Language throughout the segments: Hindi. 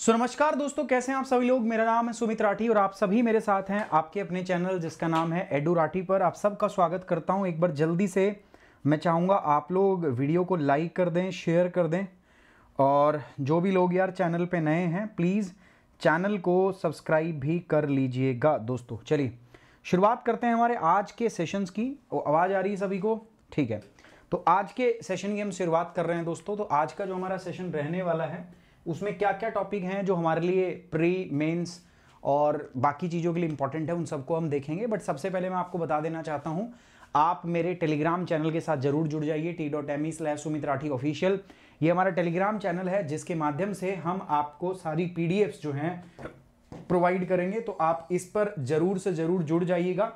सो नमस्कार दोस्तों, कैसे हैं आप सभी लोग? मेरा नाम है सुमित राठी और आप सभी मेरे साथ हैं आपके अपने चैनल, जिसका नाम है एडू राठी पर। आप सबका स्वागत करता हूँ एक बार जल्दी से। मैं चाहूँगा आप लोग वीडियो को लाइक कर दें, शेयर कर दें और जो भी लोग यार चैनल पे नए हैं, प्लीज़ चैनल को सब्सक्राइब भी कर लीजिएगा दोस्तों। चलिए, शुरुआत करते हैं हमारे आज के सेशंस की। आवाज़ आ रही है सभी को? ठीक है। तो आज के सेशन की हम शुरुआत कर रहे हैं दोस्तों। तो आज का जो हमारा सेशन रहने वाला है उसमें क्या क्या टॉपिक हैं जो हमारे लिए प्री मेंस और बाकी चीज़ों के लिए इंपॉर्टेंट है, उन सबको हम देखेंगे। बट सबसे पहले मैं आपको बता देना चाहता हूँ, आप मेरे टेलीग्राम चैनल के साथ ज़रूर जुड़ जाइए T dot M E slash Sumit Rathi official ये हमारा टेलीग्राम चैनल है, जिसके माध्यम से हम आपको सारी पी जो हैं प्रोवाइड करेंगे। तो आप इस पर ज़रूर से ज़रूर जुड़ जाइएगा।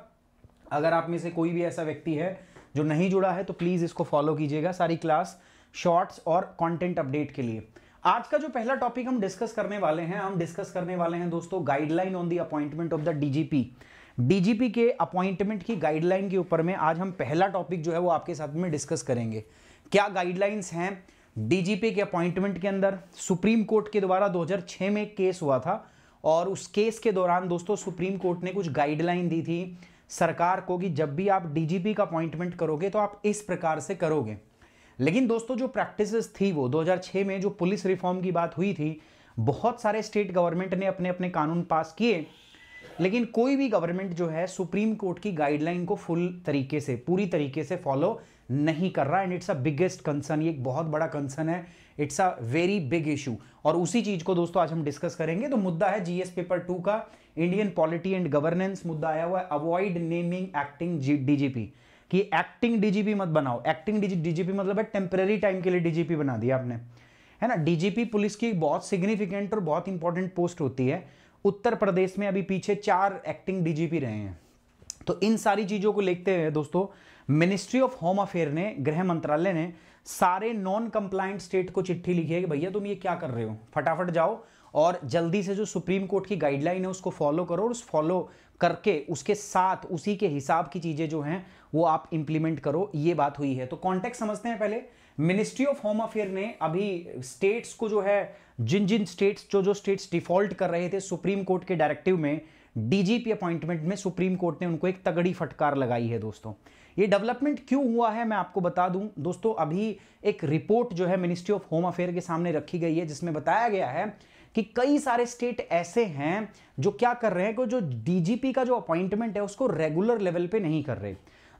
अगर आप में से कोई भी ऐसा व्यक्ति है जो नहीं जुड़ा है तो प्लीज़ इसको फॉलो कीजिएगा सारी क्लास शॉर्ट्स और कंटेंट अपडेट के लिए। आज का जो पहला टॉपिक हम डिस्कस करने वाले हैं, हम डिस्कस करने वाले हैं दोस्तों guideline on the appointment of the DGP DGP के अपॉइंटमेंट की गाइडलाइन के ऊपर में आज हम पहला टॉपिक जो है वो आपके साथ में डिस्कस करेंगे। क्या गाइडलाइंस हैं डीजीपी के अपॉइंटमेंट के अंदर? सुप्रीम कोर्ट के द्वारा 2006 में एक केस हुआ था और उस केस के दौरान दोस्तों सुप्रीम कोर्ट ने कुछ गाइडलाइन दी थी सरकार को कि जब भी आप डीजीपी का अपॉइंटमेंट करोगे तो आप इस प्रकार से करोगे। लेकिन दोस्तों, जो प्रैक्टिसेस थी वो 2006 में जो पुलिस रिफॉर्म की बात हुई थी, बहुत सारे स्टेट गवर्नमेंट ने अपने अपने कानून पास किए। लेकिन कोई भी गवर्नमेंट जो है, सुप्रीम कोर्ट की गाइडलाइन को फुल तरीके से, पूरी तरीके से फॉलो नहीं कर रहा। And it's a biggest concern ये एक बहुत बड़ा कंसर्न है। It's a very big issue और उसी चीज़ को दोस्तों, आज हम डिस्कस करेंगे। तो मुद्दा है जीएस पेपर टू का। इंडियन पॉलिटी एंड गवर्नेंस मुद्दा आया हुआ है। अवॉइड नेमिंग एक्टिंग डीजीपी कि एक्टिंग डीजीपी मत बनाओ। एक्टिंग डीजीपी मतलब है टेम्पररी टाइम के लिए डीजीपी बना दिया आपने। है ना? डीजीपी पुलिस की बहुत सिग्निफिकेंट और बहुत इंपॉर्टेंट पोस्ट होती है। उत्तर प्रदेश में अभी पीछे चार एक्टिंग डीजीपी रहे हैं। तो इन सारी चीज़ों को लिखते हुए दोस्तों मिनिस्ट्री ऑफ़ होम अफेयर ने, गृह मंत्रालय ने सारे नॉन कंप्लाइंट स्टेट को चिट्ठी लिखी है कि भैया तुम ये क्या कर रहे हो? फटाफट जाओ और जल्दी से जो सुप्रीम कोर्ट की गाइडलाइन है उसको फॉलो करो और उस फॉलो करके उसके साथ, उसी के हिसाब की चीज़ें जो हैं, वो आप इंप्लीमेंट करो, ये बात हुई है। तो कॉन्टेक्ट समझते हैं पहले। मिनिस्ट्री ऑफ़ होम अफेयर ने अभी स्टेट्स को जो है जिन जिन स्टेट्स जो जो स्टेट्स डिफ़ॉल्ट कर रहे थे सुप्रीम कोर्ट के डायरेक्टिव में डीजीपी अपॉइंटमेंट में सुप्रीम कोर्ट ने उनको एक तगड़ी फटकार लगाई है दोस्तों। ये डेवलपमेंट क्यों हुआ है मैं आपको बता दूँ। दोस्तों, अभी एक रिपोर्ट जो है मिनिस्ट्री ऑफ़ होम अफेयर के सामने रखी गई है, जिसमें बताया गया है कि कई सारे स्टेट ऐसे हैं जो क्या कर रहे हैं कि जो डीजीपी का जो अपॉइंटमेंट है उसको रेगुलर लेवल पे नहीं कर रहे।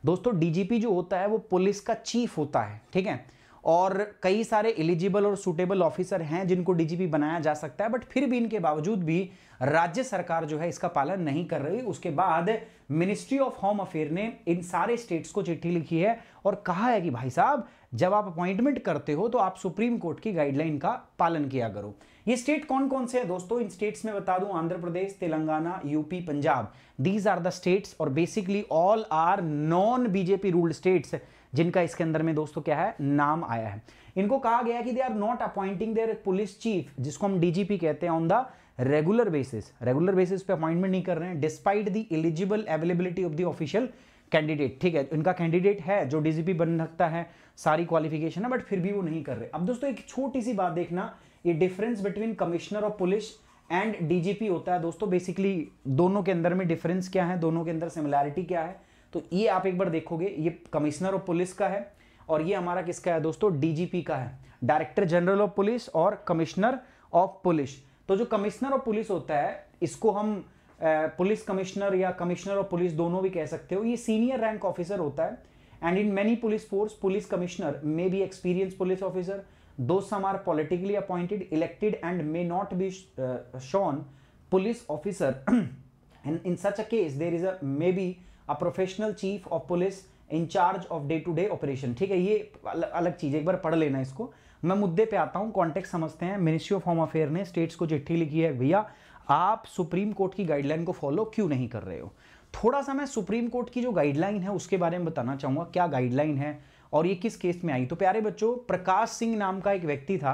दोस्तों, डीजीपी जो होता है वो पुलिस का चीफ होता है, ठीक है? और कई सारे एलिजिबल और सुटेबल ऑफिसर हैं जिनको डीजीपी बनाया जा सकता है, बट फिर भी इनके बावजूद भी राज्य सरकार जो है इसका पालन नहीं कर रही। उसके बाद मिनिस्ट्री ऑफ़ होम अफेयर ने इन सारे स्टेट्स को चिट्ठी लिखी है और कहा है कि, भाई साहब, जब आप अपॉइंटमेंट करते हो तो आप सुप्रीम कोर्ट की गाइडलाइन का पालन किया करो। ये स्टेट कौन कौन से है? दोस्तों, इन स्टेट्स में बता दूँ, Andhra Pradesh, Telangana UP Punjab. These are the states और basically all are non BJP ruled states जिनका इसके अंदर में दोस्तों क्या है? नाम आया है। इनको कहा गया कि they are not appointing their police chief जिसको हम डीजीपी कहते हैं on the regular basis regular basis पे अपॉइंटमेंट नहीं कर रहे हैं despite the eligible availability of the official candidate ठीक है, इनका कैंडिडेट है जो डीजीपी बन सकता है, सारी क्वालिफिकेशन है बट फिर भी वो नहीं कर रहे। अब दोस्तों, एक छोटी सी बात देखना ये difference between commissioner of police and DGP होता है दोस्तों। बेसिकली दोनों के अंदर में डिफरेंस क्या है? दोनों के अंदर सिमिलैरिटी क्या है? तो ये आप एक बार देखोगे, ये कमिश्नर ऑफ़ पुलिस का है और ये हमारा किसका है दोस्तों? डीजीपी का है। डायरेक्टर जनरल ऑफ़ पुलिस और कमिश्नर ऑफ़ पुलिस तो जो कमिश्नर ऑफ़ पुलिस होता है, इसको हम पुलिस कमिश्नर या कमिश्नर ऑफ़ पुलिस दोनों भी कह सकते हो। ये सीनियर रैंक ऑफिसर होता है। And in many police force police commissioner may be experience police officer though some are politically appointed elected and may not be shown police officer and in such a case there is a may be a professional chief of police in charge of day to day operation ठीक है, ये अलग चीज़ एक बार पढ़ लेना इसको। मैं मुद्दे पे आता हूँ कॉन्टेक्ट समझते हैं। मिनिस्ट्री ऑफ़ होम अफेयर ने स्टेट्स को चिट्ठी लिखी है, भैया, आप सुप्रीम कोर्ट की गाइडलाइन को फॉलो क्यों नहीं कर रहे हो? थोड़ा सा मैं सुप्रीम कोर्ट की जो गाइडलाइन है, उसके बारे में बताना चाहूँगा। क्या गाइडलाइन है? और ये किस केस में आई? तो प्यारे बच्चों, प्रकाश सिंह नाम का एक व्यक्ति था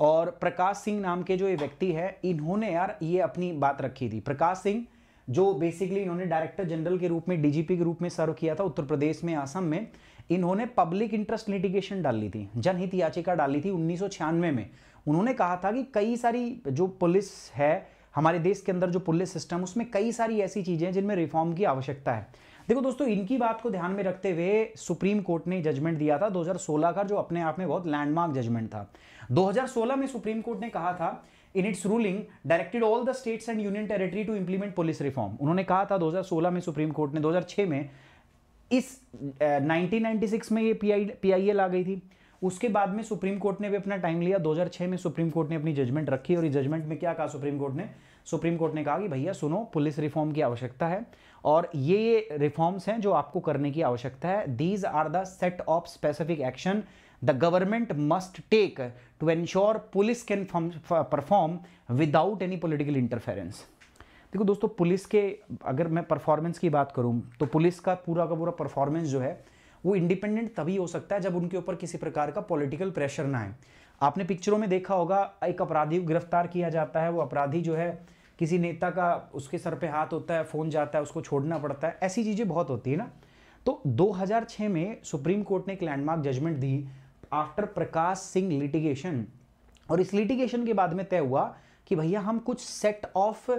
और प्रकाश सिंह नाम के जो ये व्यक्ति है, इन्होंने यार ये अपनी बात रखी थी। प्रकाश सिंह, जो बेसिकली इन्होंने डायरेक्टर जनरल के रूप में डीजीपी के रूप में सर्व किया था उत्तर प्रदेश में आसम में, इन्होंने पब्लिक इंटरेस्ट लिटिगेशन डाली थी, जनहित याचिका डाली थी उन्नीस सौ छियानवे में। उन्होंने कहा था कि कई सारी जो पुलिस है, हमारे देश के अंदर जो पुलिस सिस्टम उसमें कई सारी ऐसी चीज़ें हैं जिनमें रिफॉर्म की आवश्यकता है। देखो दोस्तों इनकी बात को ध्यान में रखते हुए सुप्रीम कोर्ट ने जजमेंट दिया था 2016 का जो अपने आप में बहुत लैंडमार्क जजमेंट था। 2016 में सुप्रीम कोर्ट ने कहा था in its ruling directed all the states and union territory to implement police reform उन्होंने कहा था 2016 में सुप्रीम कोर्ट ने 2006 में इस uh, 1996 में ये पी पीआईएल आ गई थी। उसके बाद में सुप्रीम कोर्ट ने भी अपना टाइम लिया। 2006 में सुप्रीम कोर्ट ने अपनी जजमेंट रखी और इस जजमेंट में क्या कहा सुप्रीम कोर्ट ने? सुप्रीम कोर्ट ने कहा कि भैया सुनो पुलिस रिफॉर्म की आवश्यकता है। और ये रिफॉर्म्स हैं जो आपको करने की आवश्यकता है। These are the set of specific action the government must take to ensure police can perform without any political interference देखो दोस्तों पुलिस के, अगर मैं परफॉर्मेंस की बात करूँ तो पुलिस का पूरा का पूरा परफॉर्मेंस जो है, वो इंडिपेंडेंट तभी हो सकता है जब उनके ऊपर किसी प्रकार का पॉलिटिकल प्रेशर ना आए। आपने पिक्चरों में देखा होगा, एक अपराधी को गिरफ़्तार किया जाता है, वो अपराधी जो है किसी नेता का उसके सर पे हाथ होता है, फ़ोन जाता है, उसको छोड़ना पड़ता है, ऐसी चीज़ें बहुत होती है ना। तो 2006 में सुप्रीम कोर्ट ने एक लैंडमार्क जजमेंट दी आफ्टर प्रकाश सिंह लिटिगेशन और इस लिटिगेशन के बाद में तय हुआ कि भैया हम कुछ सेट ऑफ़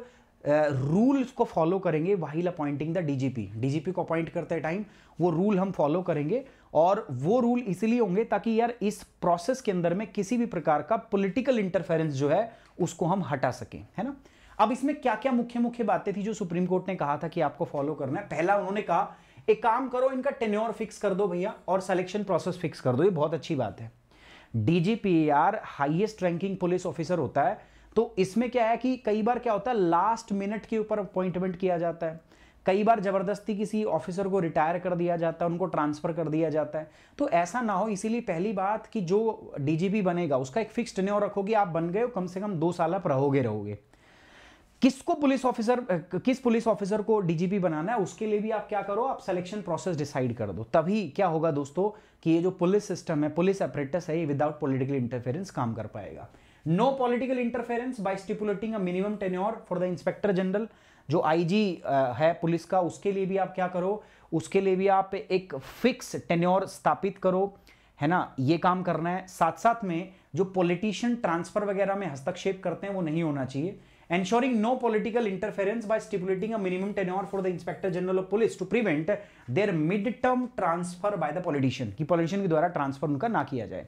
रूल्स को फॉलो करेंगे while appointing the DGP DGP को अपॉइंट करते टाइम वो रूल हम फॉलो करेंगे और वो रूल इसलिए होंगे ताकि यार इस प्रोसेस के अंदर में किसी भी प्रकार का पॉलिटिकल इंटरफेरेंस जो है, उसको हम हटा सकें, है ना? अब इसमें क्या क्या मुख्य मुख्य बातें थी जो सुप्रीम कोर्ट ने कहा था कि आपको फॉलो करना है? पहला उन्होंने कहा, एक काम करो, इनका टेन्योर फिक्स कर दो भैया और सिलेक्शन प्रोसेस फिक्स कर दो। ये बहुत अच्छी बात है। DGP are highest ranking police officer होता है तो इसमें क्या है कि कई बार क्या होता है लास्ट मिनट के ऊपर अपॉइंटमेंट किया जाता है। कई बार ज़बरदस्ती किसी ऑफिसर को रिटायर कर दिया जाता है, उनको ट्रांसफ़र कर दिया जाता है। तो ऐसा ना हो, इसीलिए पहली बात कि जो डीजीपी बनेगा, उसका एक फिक्स टेन्योर रखोगे, आप बन गए हो, कम से कम दो साल आप रहोगे रहोगे। किसको पुलिस ऑफिसर किस पुलिस ऑफिसर को डीजीपी बनाना है, उसके लिए भी आप क्या करो, आप सिलेक्शन प्रोसेस डिसाइड कर दो। तभी क्या होगा दोस्तों कि ये जो पुलिस सिस्टम है, पुलिस अप्रेटिस है, ये विदाउट पॉलिटिकल इंटरफेरेंस काम कर पाएगा। No political interference by stipulating a minimum tenure for the inspector general जो आईजी है पुलिस का, उसके लिए भी आप क्या करो, उसके लिए भी आप एक फिक्स टेन्योर स्थापित करो, है ना? ये काम करना है। साथ साथ में जो पॉलिटिशियन ट्रांसफ़र वगैरह में हस्तक्षेप करते हैं, वो नहीं होना चाहिए। Ensuring no political interference by stipulating a minimum tenure for the inspector general of police to prevent their mid-term transfer by the politician, कि politician के द्वारा ट्रांसफ़र उनका ना किया जाए।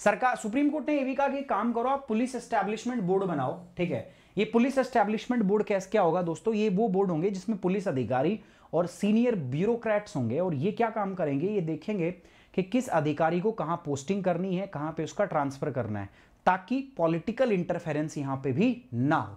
सरकार सुप्रीम कोर्ट ने ये भी कहा कि काम करो, आप पुलिस एस्टैब्लिशमेंट बोर्ड बनाओ, ठीक है? ये पुलिस एस्टैब्लिशमेंट बोर्ड कैसे, क्या होगा दोस्तों? ये वो बोर्ड होंगे जिसमें पुलिस अधिकारी और सीनियर ब्यूरोक्रेट्स होंगे और ये क्या काम करेंगे? ये देखेंगे कि किस अधिकारी को कहाँ पोस्टिंग करनी है, कहाँ पे उसका ट्रांसफ़र करना है, ताकि पॉलिटिकल इंटरफेरेंस यहाँ पे भी ना हो।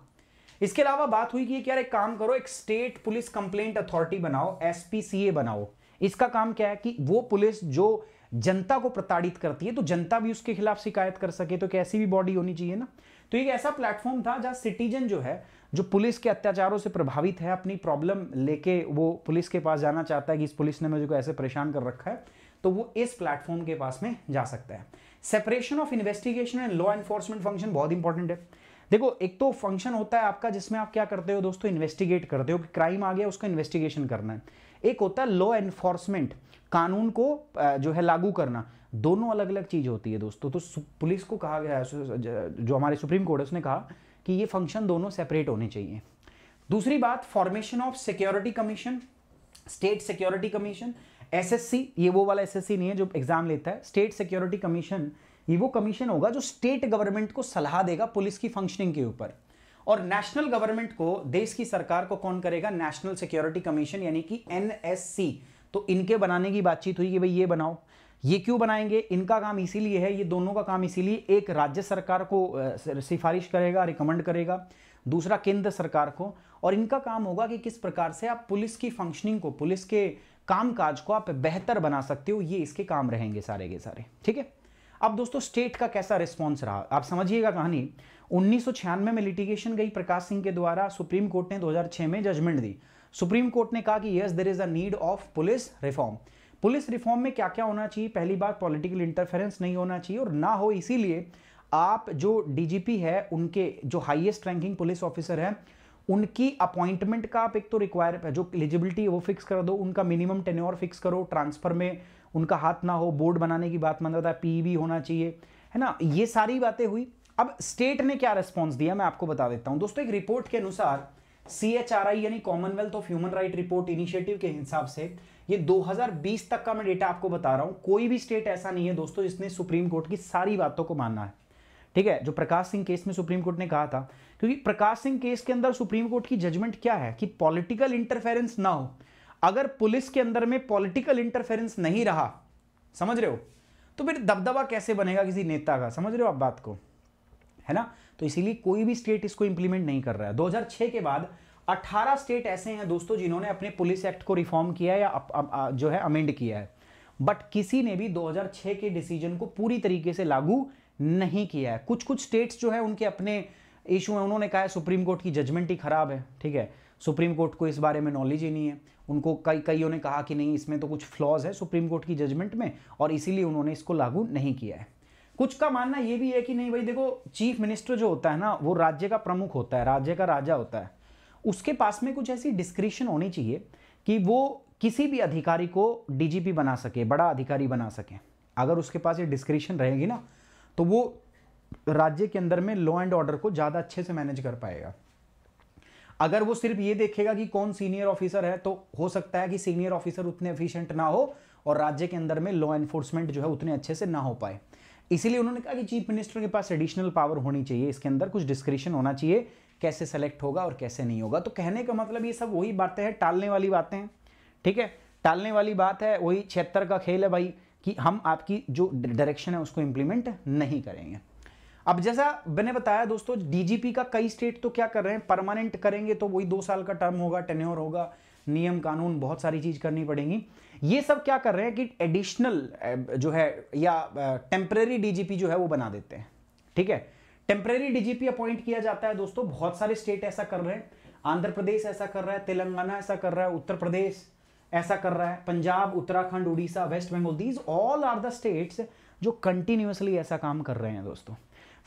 इसके अलावा बात हुई कि क्या एक काम करो, एक स्टेट पुलिस कंप्लेंट अथॉरिटी बनाओ एसपीसीए बनाओ। इसका काम क्या है कि वो पुलिस जो जनता को प्रताड़ित करती है तो जनता भी उसके खिलाफ शिकायत कर सके तो कैसी भी बॉडी होनी चाहिए ना। तो एक ऐसा प्लेटफॉर्म था जहाँ सिटीजन जो है, जो पुलिस के अत्याचारों से प्रभावित है, अपनी प्रॉब्लम लेके वो पुलिस के पास जाना चाहता है कि इस पुलिस ने मुझे को ऐसे परेशान कर रखा है तो वो इस प्लेटफॉर्म के पास में जा सकता है। Separation of investigation and law enforcement function बहुत इंपॉर्टेंट है। देखो, एक तो फ़ंक्शन होता है आपका जिसमें आप क्या करते हो दोस्तों इन्वेस्टिगेट करते हो कि क्राइम आ गया, उसका इन्वेस्टिगेशन करना है। एक होता है लॉ एनफोर्समेंट कानून को जो है लागू करना। दोनों अलग अलग चीज़ होती है दोस्तों। तो पुलिस को कहा गया है जो हमारे सुप्रीम कोर्ट है, उसने कहा कि ये फ़ंक्शन दोनों सेपरेट होने चाहिए। दूसरी बात formation of security commission state security commission SSC ये वो वाला एसएससी नहीं है जो एग्ज़ाम लेता है। स्टेट सिक्योरिटी कमीशन ये वो कमीशन होगा जो स्टेट गवर्नमेंट को सलाह देगा पुलिस की फंक्शनिंग के ऊपर। और नेशनल गवर्नमेंट को, देश की सरकार को कौन करेगा? नेशनल सिक्योरिटी कमीशन यानी कि एनएससी तो इनके बनाने की बातचीत हुई कि भाई ये बनाओ। ये क्यों बनाएँगे? इनका काम इसीलिए है, ये दोनों का काम इसीलिए एक राज्य सरकार को सिफारिश करेगा रिकमेंड करेगा, दूसरा केंद्र सरकार को। और इनका काम होगा कि किस प्रकार से आप पुलिस की फंक्शनिंग को, पुलिस के कामकाज को आप बेहतर बना सकते हो, ये इसके काम रहेंगे सारे के सारे। ठीक है? अब दोस्तों स्टेट का कैसा रिस्पॉन्स रहा? आप समझिएगा कहानी। उन्नीस में लिटिगेशन गई प्रकाश सिंह के द्वारा, सुप्रीम कोर्ट ने 2006 में जजमेंट दी। सुप्रीम कोर्ट ने कहा कि yes there is a need of police reform police reform में क्या क्या होना चाहिए? पहली बात पॉलिटिकल इंटरफेरेंस नहीं होना चाहिए और ना हो, इसीलिए आप जो डीजीपी है, उनके जो हाईएस्ट रैंकिंग पुलिस ऑफिसर है, उनकी अपॉइंटमेंट का आप एक तो रिक्वायर जो एलिजिबिलिटी है वो फिक्स कर दो, उनका मिनिमम टेन्योर फिक्स करो ट्रांसफ़र में उनका हाथ ना हो, बोर्ड बनाने की बात मान है पी होना चाहिए, है ना? ये सारी बातें हुई। अब स्टेट ने क्या रिस्पॉन्स दिया, मैं आपको बता देता हूँ। दोस्तों, एक रिपोर्ट के अनुसार सी एच आर आई यानी commonwealth of human right report initiative के हिसाब से ये 2020 तक का मैं डेटा आपको बता रहा हूँ। कोई भी स्टेट ऐसा नहीं है दोस्तों, जिसने सुप्रीम कोर्ट की सारी बातों को मानना है। ठीक है? जो प्रकाश सिंह केस में सुप्रीम कोर्ट ने कहा था, क्योंकि प्रकाश सिंह केस के अंदर सुप्रीम कोर्ट की जजमेंट क्या है? कि पॉलिटिकल इंटरफेरेंस ना हो। अगर पुलिस के अंदर में पॉलिटिकल इंटरफेरेंस नहीं रहा समझ रहे हो? तो फिर दबदबा कैसे बनेगा किसी नेता का? समझ रहे हो आप बात को? है ना? तो इसीलिए कोई भी स्टेट इसको इंप्लीमेंट नहीं कर रहा है। 2006 के बाद 18 स्टेट ऐसे हैं दोस्तों जिन्होंने अपने पुलिस एक्ट को रिफॉर्म किया या अप, अप, अप, जो है अमेंड किया है। बट किसी ने भी 2006 के डिसीज़न को पूरी तरीके से लागू नहीं किया है। कुछ कुछ स्टेट्स जो है उनके अपने इशू हैं। उन्होंने कहा है सुप्रीम कोर्ट की जजमेंट ही खराब है। ठीक है? सुप्रीम कोर्ट को इस बारे में नॉलेज ही नहीं है। उनको कई, कईयों ने कहा कि नहीं, इसमें तो कुछ फ्लॉज है सुप्रीम कोर्ट की जजमेंट में, और इसीलिए उन्होंने इसको लागू नहीं किया है। कुछ का मानना ये भी है कि नहीं भाई, देखो चीफ मिनिस्टर जो होता है ना, वो राज्य का प्रमुख होता है, राज्य का राजा होता है। उसके पास में कुछ ऐसी डिस्क्रिप्शन होनी चाहिए कि वो किसी भी अधिकारी को डीजीपी बना सके, बड़ा अधिकारी बना सके। अगर उसके पास ये डिस्क्रिप्शन रहेगी ना तो वो राज्य के अंदर में लॉ एंड ऑर्डर को ज़्यादा अच्छे से मैनेज कर पाएगा। अगर वो सिर्फ़ ये देखेगा कि कौन सीनियर ऑफिसर है तो हो सकता है कि सीनियर ऑफिसर उतने एफिशिएंट ना हो और राज्य के अंदर में लॉ एनफोर्समेंट जो है उतने अच्छे से ना हो पाए। इसीलिए उन्होंने कहा कि चीफ मिनिस्टर के पास एडिशनल पावर होनी चाहिए। इसके अंदर कुछ डिस्क्रिप्शन होना चाहिए, कैसे सेलेक्ट होगा और कैसे नहीं होगा। तो कहने का मतलब ये सब वही बातें हैं, टालने वाली बातें हैं। ठीक है? टालने वाली बात है, वही छिहत्तर का खेल है भाई, कि हम आपकी जो डायरेक्शन है उसको इंप्लीमेंट नहीं करेंगे। अब जैसा मैंने बताया दोस्तों डीजीपी का कई स्टेट तो क्या कर रहे हैं? परमानेंट करेंगे तो वही दो साल का टर्म होगा टेन्योर होगा, नियम, कानून, बहुत सारी चीज़ करनी पड़ेगी। ये सब क्या कर रहे हैं कि एडिशनल जो है, या टेम्परेरी डीजीपी जो है वो बना देते हैं। ठीक है? टेम्परेरी डीजीपी अपॉइंट किया जाता है दोस्तों, बहुत सारे स्टेट ऐसा कर रहे हैं। आंध्र प्रदेश ऐसा कर रहा है, तेलंगाना ऐसा कर रहा है, उत्तर प्रदेश ऐसा कर रहा है, Punjab, Uttarakhand, Orissa, West Bengal these all are the states जो कंटिन्यूसली ऐसा काम कर रहे हैं दोस्तों।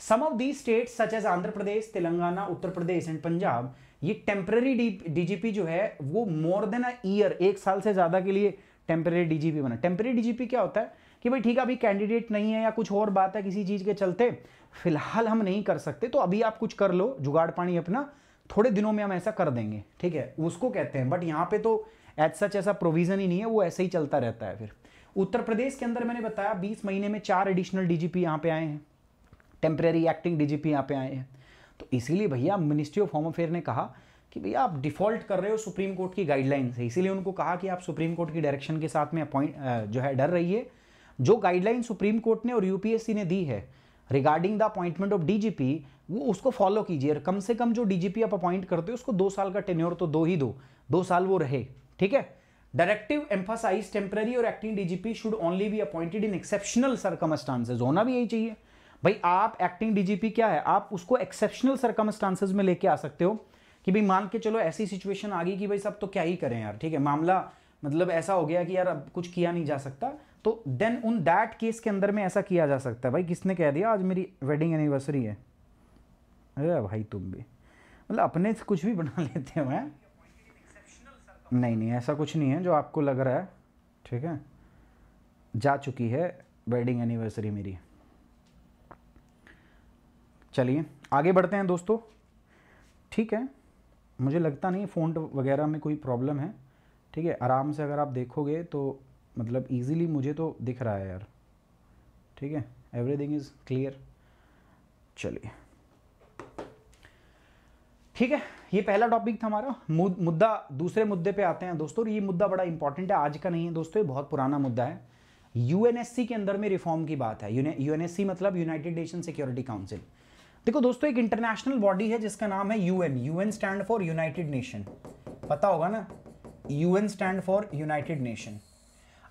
Some of the state such as Andhra Pradesh Telangana Uttar Pradesh and Punjab ये टेम्पररी डीजीपी जो है, वो मोर देन अ ईयर एक साल से ज़्यादा के लिए टेम्पररी डीजीपी बना। टेम्पररी डीजीपी क्या होता है? कि भाई ठीक है, अभी कैंडिडेट नहीं है या कुछ और बात है किसी चीज़ के चलते, फ़िलहाल हम नहीं कर सकते तो अभी आप कुछ कर लो, जुगाड़ पानी अपना, थोड़े दिनों में हम ऐसा कर देंगे, ठीक है? उसको कहते हैं बट यहाँ पे तो एज सच ऐसा प्रोविज़न ही नहीं है, वो ऐसे ही चलता रहता है फिर। उत्तर प्रदेश के अंदर मैंने बताया 20 महीने में चार एडिशनल डीजीपी यहाँ पे आए हैं। टेम्परेरी एक्टिंग डीजीपी यहाँ पे आए हैं। तो इसीलिए भैया मिनिस्ट्री ऑफ़ होम अफेयर ने कहा कि भैया आप डिफ़ॉल्ट कर रहे हो सुप्रीम कोर्ट की गाइडलाइन से। इसीलिए उनको कहा कि आप सुप्रीम कोर्ट की डायरेक्शन के साथ में अपॉइंट जो है डर रहिए। जो गाइडलाइन सुप्रीम कोर्ट ने और यूपीएससी ने दी है regarding the appointment of DGP वो उसको फॉलो कीजिए। और कम से कम जो डीजीपी आप अपॉइंट करते हो, उसको दो साल का टेन्योर तो दो ही दो। दो साल वो रहे, ठीक है? डायरेक्टिव एम्फासाइज टेम्पररी और acting DGP should only be appointed in exceptional circumstances होना भी यही चाहिए। भाई, आप एक्टिंग डीजीपी क्या है? आप उसको एक्सेप्शनल सर्कमस्टांसेस में लेके आ सकते हो कि भाई मान के चलो ऐसी सिचुएशन आ गई कि भाई सब तो क्या ही करें यार, ठीक है? मामला मतलब ऐसा हो गया कि यार अब कुछ किया नहीं जा सकता। तो देन उन दैट केस के अंदर में ऐसा किया जा सकता है। भाई, किसने कह दिया? आज मेरी वेडिंग एनिवर्सरी है। अरे भाई, तुम भी। मतलब अपने से कुछ भी बना लेते हो, हैं? नहीं नहीं, ऐसा कुछ नहीं है जो आपको लग रहा है, ठीक है? जा चुकी है वेडिंग एनिवर्सरी मेरी। चलिए, आगे बढ़ते हैं दोस्तों। ठीक है, मुझे लगता नहीं फ़ोन वगैरह में कोई प्रॉब्लम है। ठीक है, आराम से अगर आप देखोगे तो मतलब इजीली मुझे तो दिख रहा है यार। ठीक है एवरीथिंग इज़ क्लियर चलिए। ठीक है, ये पहला टॉपिक था हमारा। मुद्दा, दूसरे मुद्दे पे आते हैं दोस्तों। ये मुद्दा बड़ा इंपॉर्टेंट है, आज का नहीं है दोस्तों, ये बहुत पुराना मुद्दा है। यूएनएससी के अंदर में रिफॉर्म की बात है। यूएनएससी मतलब यूनाइटेड नेशन सिक्योरिटी काउंसिल देखो दोस्तों, एक इंटरनेशनल बॉडी है जिसका नाम है UN UN stand for united nation पता होगा ना? UN stand for united nation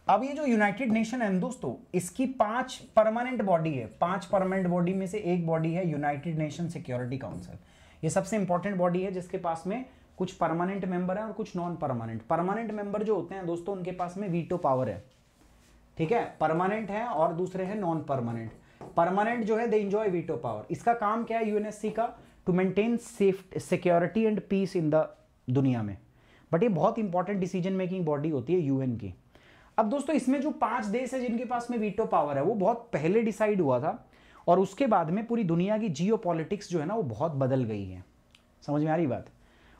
अब ये जो यूनाइटेड नेशन है दोस्तों, इसकी पाँच परमानेंट बॉडी है। पाँच परमानेंट बॉडी में से एक बॉडी है यूनाइटेड नेशन सिक्योरिटी काउंसिल ये सबसे इंपॉर्टेंट बॉडी है जिसके पास में कुछ परमानेंट मेंबर है और कुछ नॉन परमानेंट परमानेंट मेंबर जो होते हैं दोस्तों, उनके पास में वीटो पावर है। ठीक है? परमानेंट है और दूसरे है नॉन परमानेंट परमानेंट जो है दे इंजॉय वीटो पावर इसका काम क्या है यूएनएससी का? To maintain safe security and peace in the दुनिया में. बट ये बहुत इंपॉर्टेंट डिसीज़न मेकिंग बॉडी होती है यूएन की. अब दोस्तों, इसमें जो पाँच देश है जिनके पास में वीटो पावर है, वो बहुत पहले डिसाइड हुआ था और उसके बाद में पूरी दुनिया की जियो जो है ना, वो बहुत बदल गई है. समझ में आ रही बात?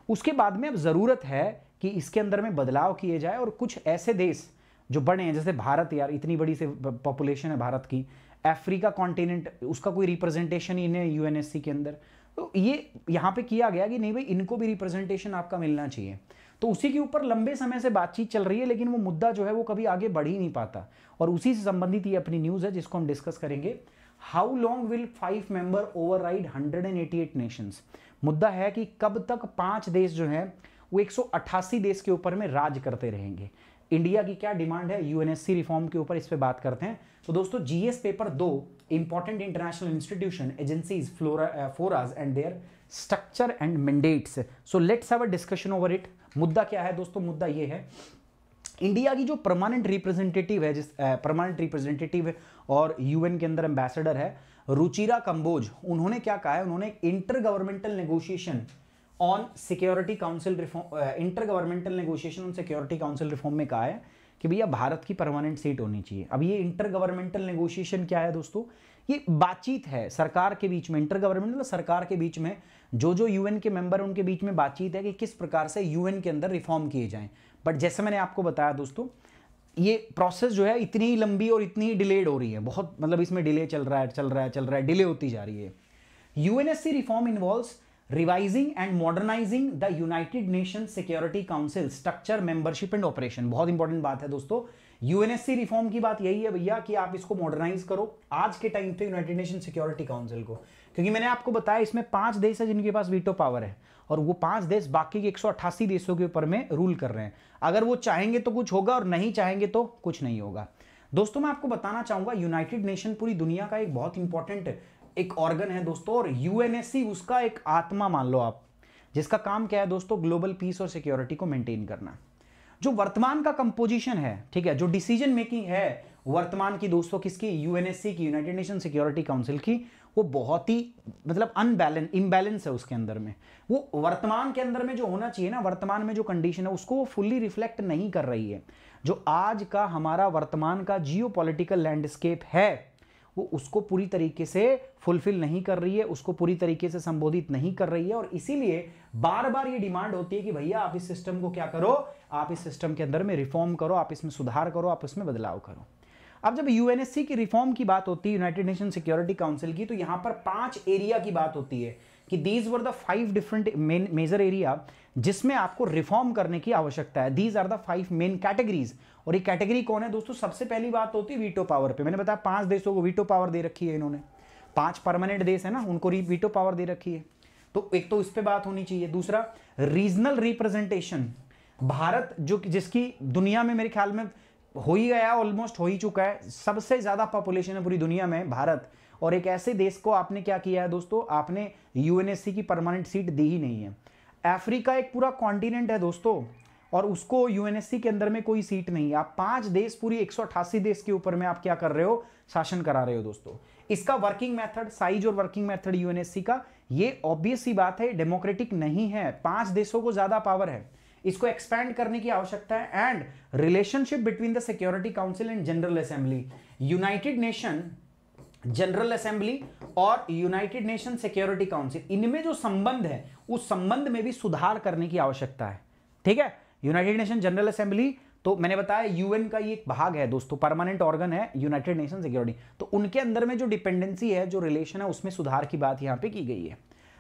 उसके बाद में अब ज़रूरत है कि इसके अंदर में बदलाव किए जाए और कुछ ऐसे देश जो बड़े हैं, जैसे भारत यार, इतनी बड़ी से पॉपुलेशन है भारत की अफ्रीका कॉन्टिनेंट उसका कोई रिप्रेजेंटेशन ही नहीं यूएनएससी के अंदर। तो ये यहाँ पे किया गया कि नहीं भाई, इनको भी रिप्रेजेंटेशन आपका मिलना चाहिए। तो उसी के ऊपर लंबे समय से बातचीत चल रही है, लेकिन वो मुद्दा जो है वो कभी आगे बढ़ ही नहीं पाता। और उसी से संबंधित ये अपनी न्यूज़ है, जिसको हम डिस्कस करेंगे। How long will five member override hundred and eighty eight nations मुद्दा है कि कब तक पाँच देश जो हैं, वो एक सौ अठासी देश के ऊपर में राज करते रहेंगे। इंडिया की क्या डिमांड है? यूएनएससी रिफॉर्म के ऊपर इस पर बात करते हैं। तो दोस्तों जीएस पेपर दो important international institution agencies fora and their structure and mandates so let's have a discussion over it मुद्दा क्या है दोस्तों? मुद्दा ये है, इंडिया की जो परमानेंट रिप्रेजेंटेटिव है, जिस परमानेंट रिप्रेजेंटेटिव और यूएन के अंदर एम्बेसडर है, रुचिरा कंबोज, उन्होंने क्या कहा है? उन्होंने intergovernmental negotiation on security council reform intergovernmental negotiation on security council reform में कहा है कि भैया भारत की परमानेंट सीट होनी चाहिए। अब ये इंटर गवर्नमेंटल नेगोशिएशन क्या है दोस्तों? ये बातचीत है सरकार के बीच में इंटर गवर्नमेंटल मतलब सरकार के बीच में जो जो यूएन के मेंबर उनके बीच में बातचीत है कि किस प्रकार से यूएन के अंदर रिफॉर्म किए जाएँ। बट जैसे मैंने आपको बताया दोस्तों, ये प्रोसेस जो है इतनी ही लंबी और इतनी ही डिलेड हो रही है। बहुत मतलब इसमें डिले चल रहा है, चल रहा है, चल रहा है डिले होती जा रही है। UNSC reform involves revising and modernising the united nation security council structure membership and operation बहुत इंपॉर्टेंट बात है दोस्तों। यूएनएससी रिफॉर्म की बात यही है भैया कि आप इसको मॉडर्नाइज करो। आज के टाइम पे यूनाइटेड नेशन सिक्योरिटी काउंसिल को। क्योंकि मैंने आपको बताया, इसमें पाँच देश है जिनके पास वीटो पावर है। और वो पाँच देश बाकी के एक देशों के ऊपर में रूल कर रहे हैं। अगर वो चाहेंगे तो कुछ होगा और नहीं चाहेंगे तो कुछ नहीं होगा। दोस्तों, मैं आपको बताना चाहूँगा यूनाइटेड नेशन पूरी दुनिया का एक बहुत इंपॉर्टेंट एक ऑर्गन है दोस्तों, और यूएनएससी उसका एक आत्मा मान लो आप, जिसका काम क्या है दोस्तों ग्लोबल पीस और सिक्योरिटी को मेंटेन करना। जो वर्तमान का कंपोजिशन है, ठीक है, जो डिसीज़न मेकिंग है वर्तमान की दोस्तों किसकी यूएनएससी की यूनाइटेड नेशन सिक्योरिटी काउंसिल की, वो बहुत ही मतलब अनबैलेंस इम्बैलेंस है उसके अंदर में। वो वर्तमान के अंदर में जो होना चाहिए ना, वर्तमान में जो कंडीशन है, उसको वो फुल्ली रिफ्लेक्ट नहीं कर रही है। जो आज का हमारा वर्तमान का जियो लैंडस्केप है वो उसको पूरी तरीके से फुलफिल नहीं कर रही है, उसको पूरी तरीके से संबोधित नहीं कर रही है और इसीलिए बार बार ये डिमांड होती है कि भैया आप इस सिस्टम को क्या करो, आप इस सिस्टम के अंदर में रिफॉर्म करो, आप इसमें सुधार करो, आप इसमें बदलाव करो। अब जब यूएनएससी की रिफॉर्म की बात होती है यूनाइटेड नेशन सिक्योरिटी काउंसिल की तो यहाँ पर पाँच एरिया की बात होती है कि these were the five different main major area जिसमें आपको रिफॉर्म करने की आवश्यकता है। These are the five main categories और ये कैटेगरी कौन है? दोस्तों, सबसे पहली बात होती है वीटो पावर पे। मैंने बताया पाँच देशों को वीटो पावर दे रखी है इन्होंने। पाँच परमानेंट देश है ना, उनको वीटो पावर दे रखी है। तो एक तो इस पर बात होनी चाहिए। दूसरा रीजनल रिप्रेजेंटेशन भारत जो जिसकी दुनिया में मेरे ख्याल में हो ही गया ऑलमोस्ट हो ही चुका है। सबसे ज़्यादा पॉपुलेशन है पूरी दुनिया में, भारत। और एक ऐसे देश को आपने क्या किया है दोस्तों? आपने यूएनएससी की परमानेंट सीट दी ही नहीं है। अफ्रीका एक पूरा कॉन्टिनेंट है दोस्तों। और उसको यूएनएससी के अंदर में कोई सीट नहीं आप पाँच देश, पूरी एक सौ अठासी देश के ऊपर में आप क्या कर रहे हो? शासन करा रहे हो दोस्तों। इसका वर्किंग मेथड साइज़ और वर्किंग मेथड यूएनएससी का, ये ऑब्वियस ही बात है डेमोक्रेटिक नहीं है। पाँच देशों को ज़्यादा पावर है। इसको एक्सपैंड करने की आवश्यकता है and relationship between the security council and general assembly united nation general assembly और यूनाइटेड नेशन सिक्योरिटी काउंसिल इनमें जो संबंध है, उस संबंध में भी सुधार करने की आवश्यकता है। ठीक है? यूनाइटेड नेशन जनरल असेंबली तो मैंने बताया यूएन का ये एक भाग है दोस्तों, परमानेंट ऑर्गन है, यूनाइटेड नेशन सिक्योरिटी। तो उनके अंदर में जो डिपेंडेंसी है, जो रिलेशन है, उसमें सुधार की बात यहाँ पे की गई है।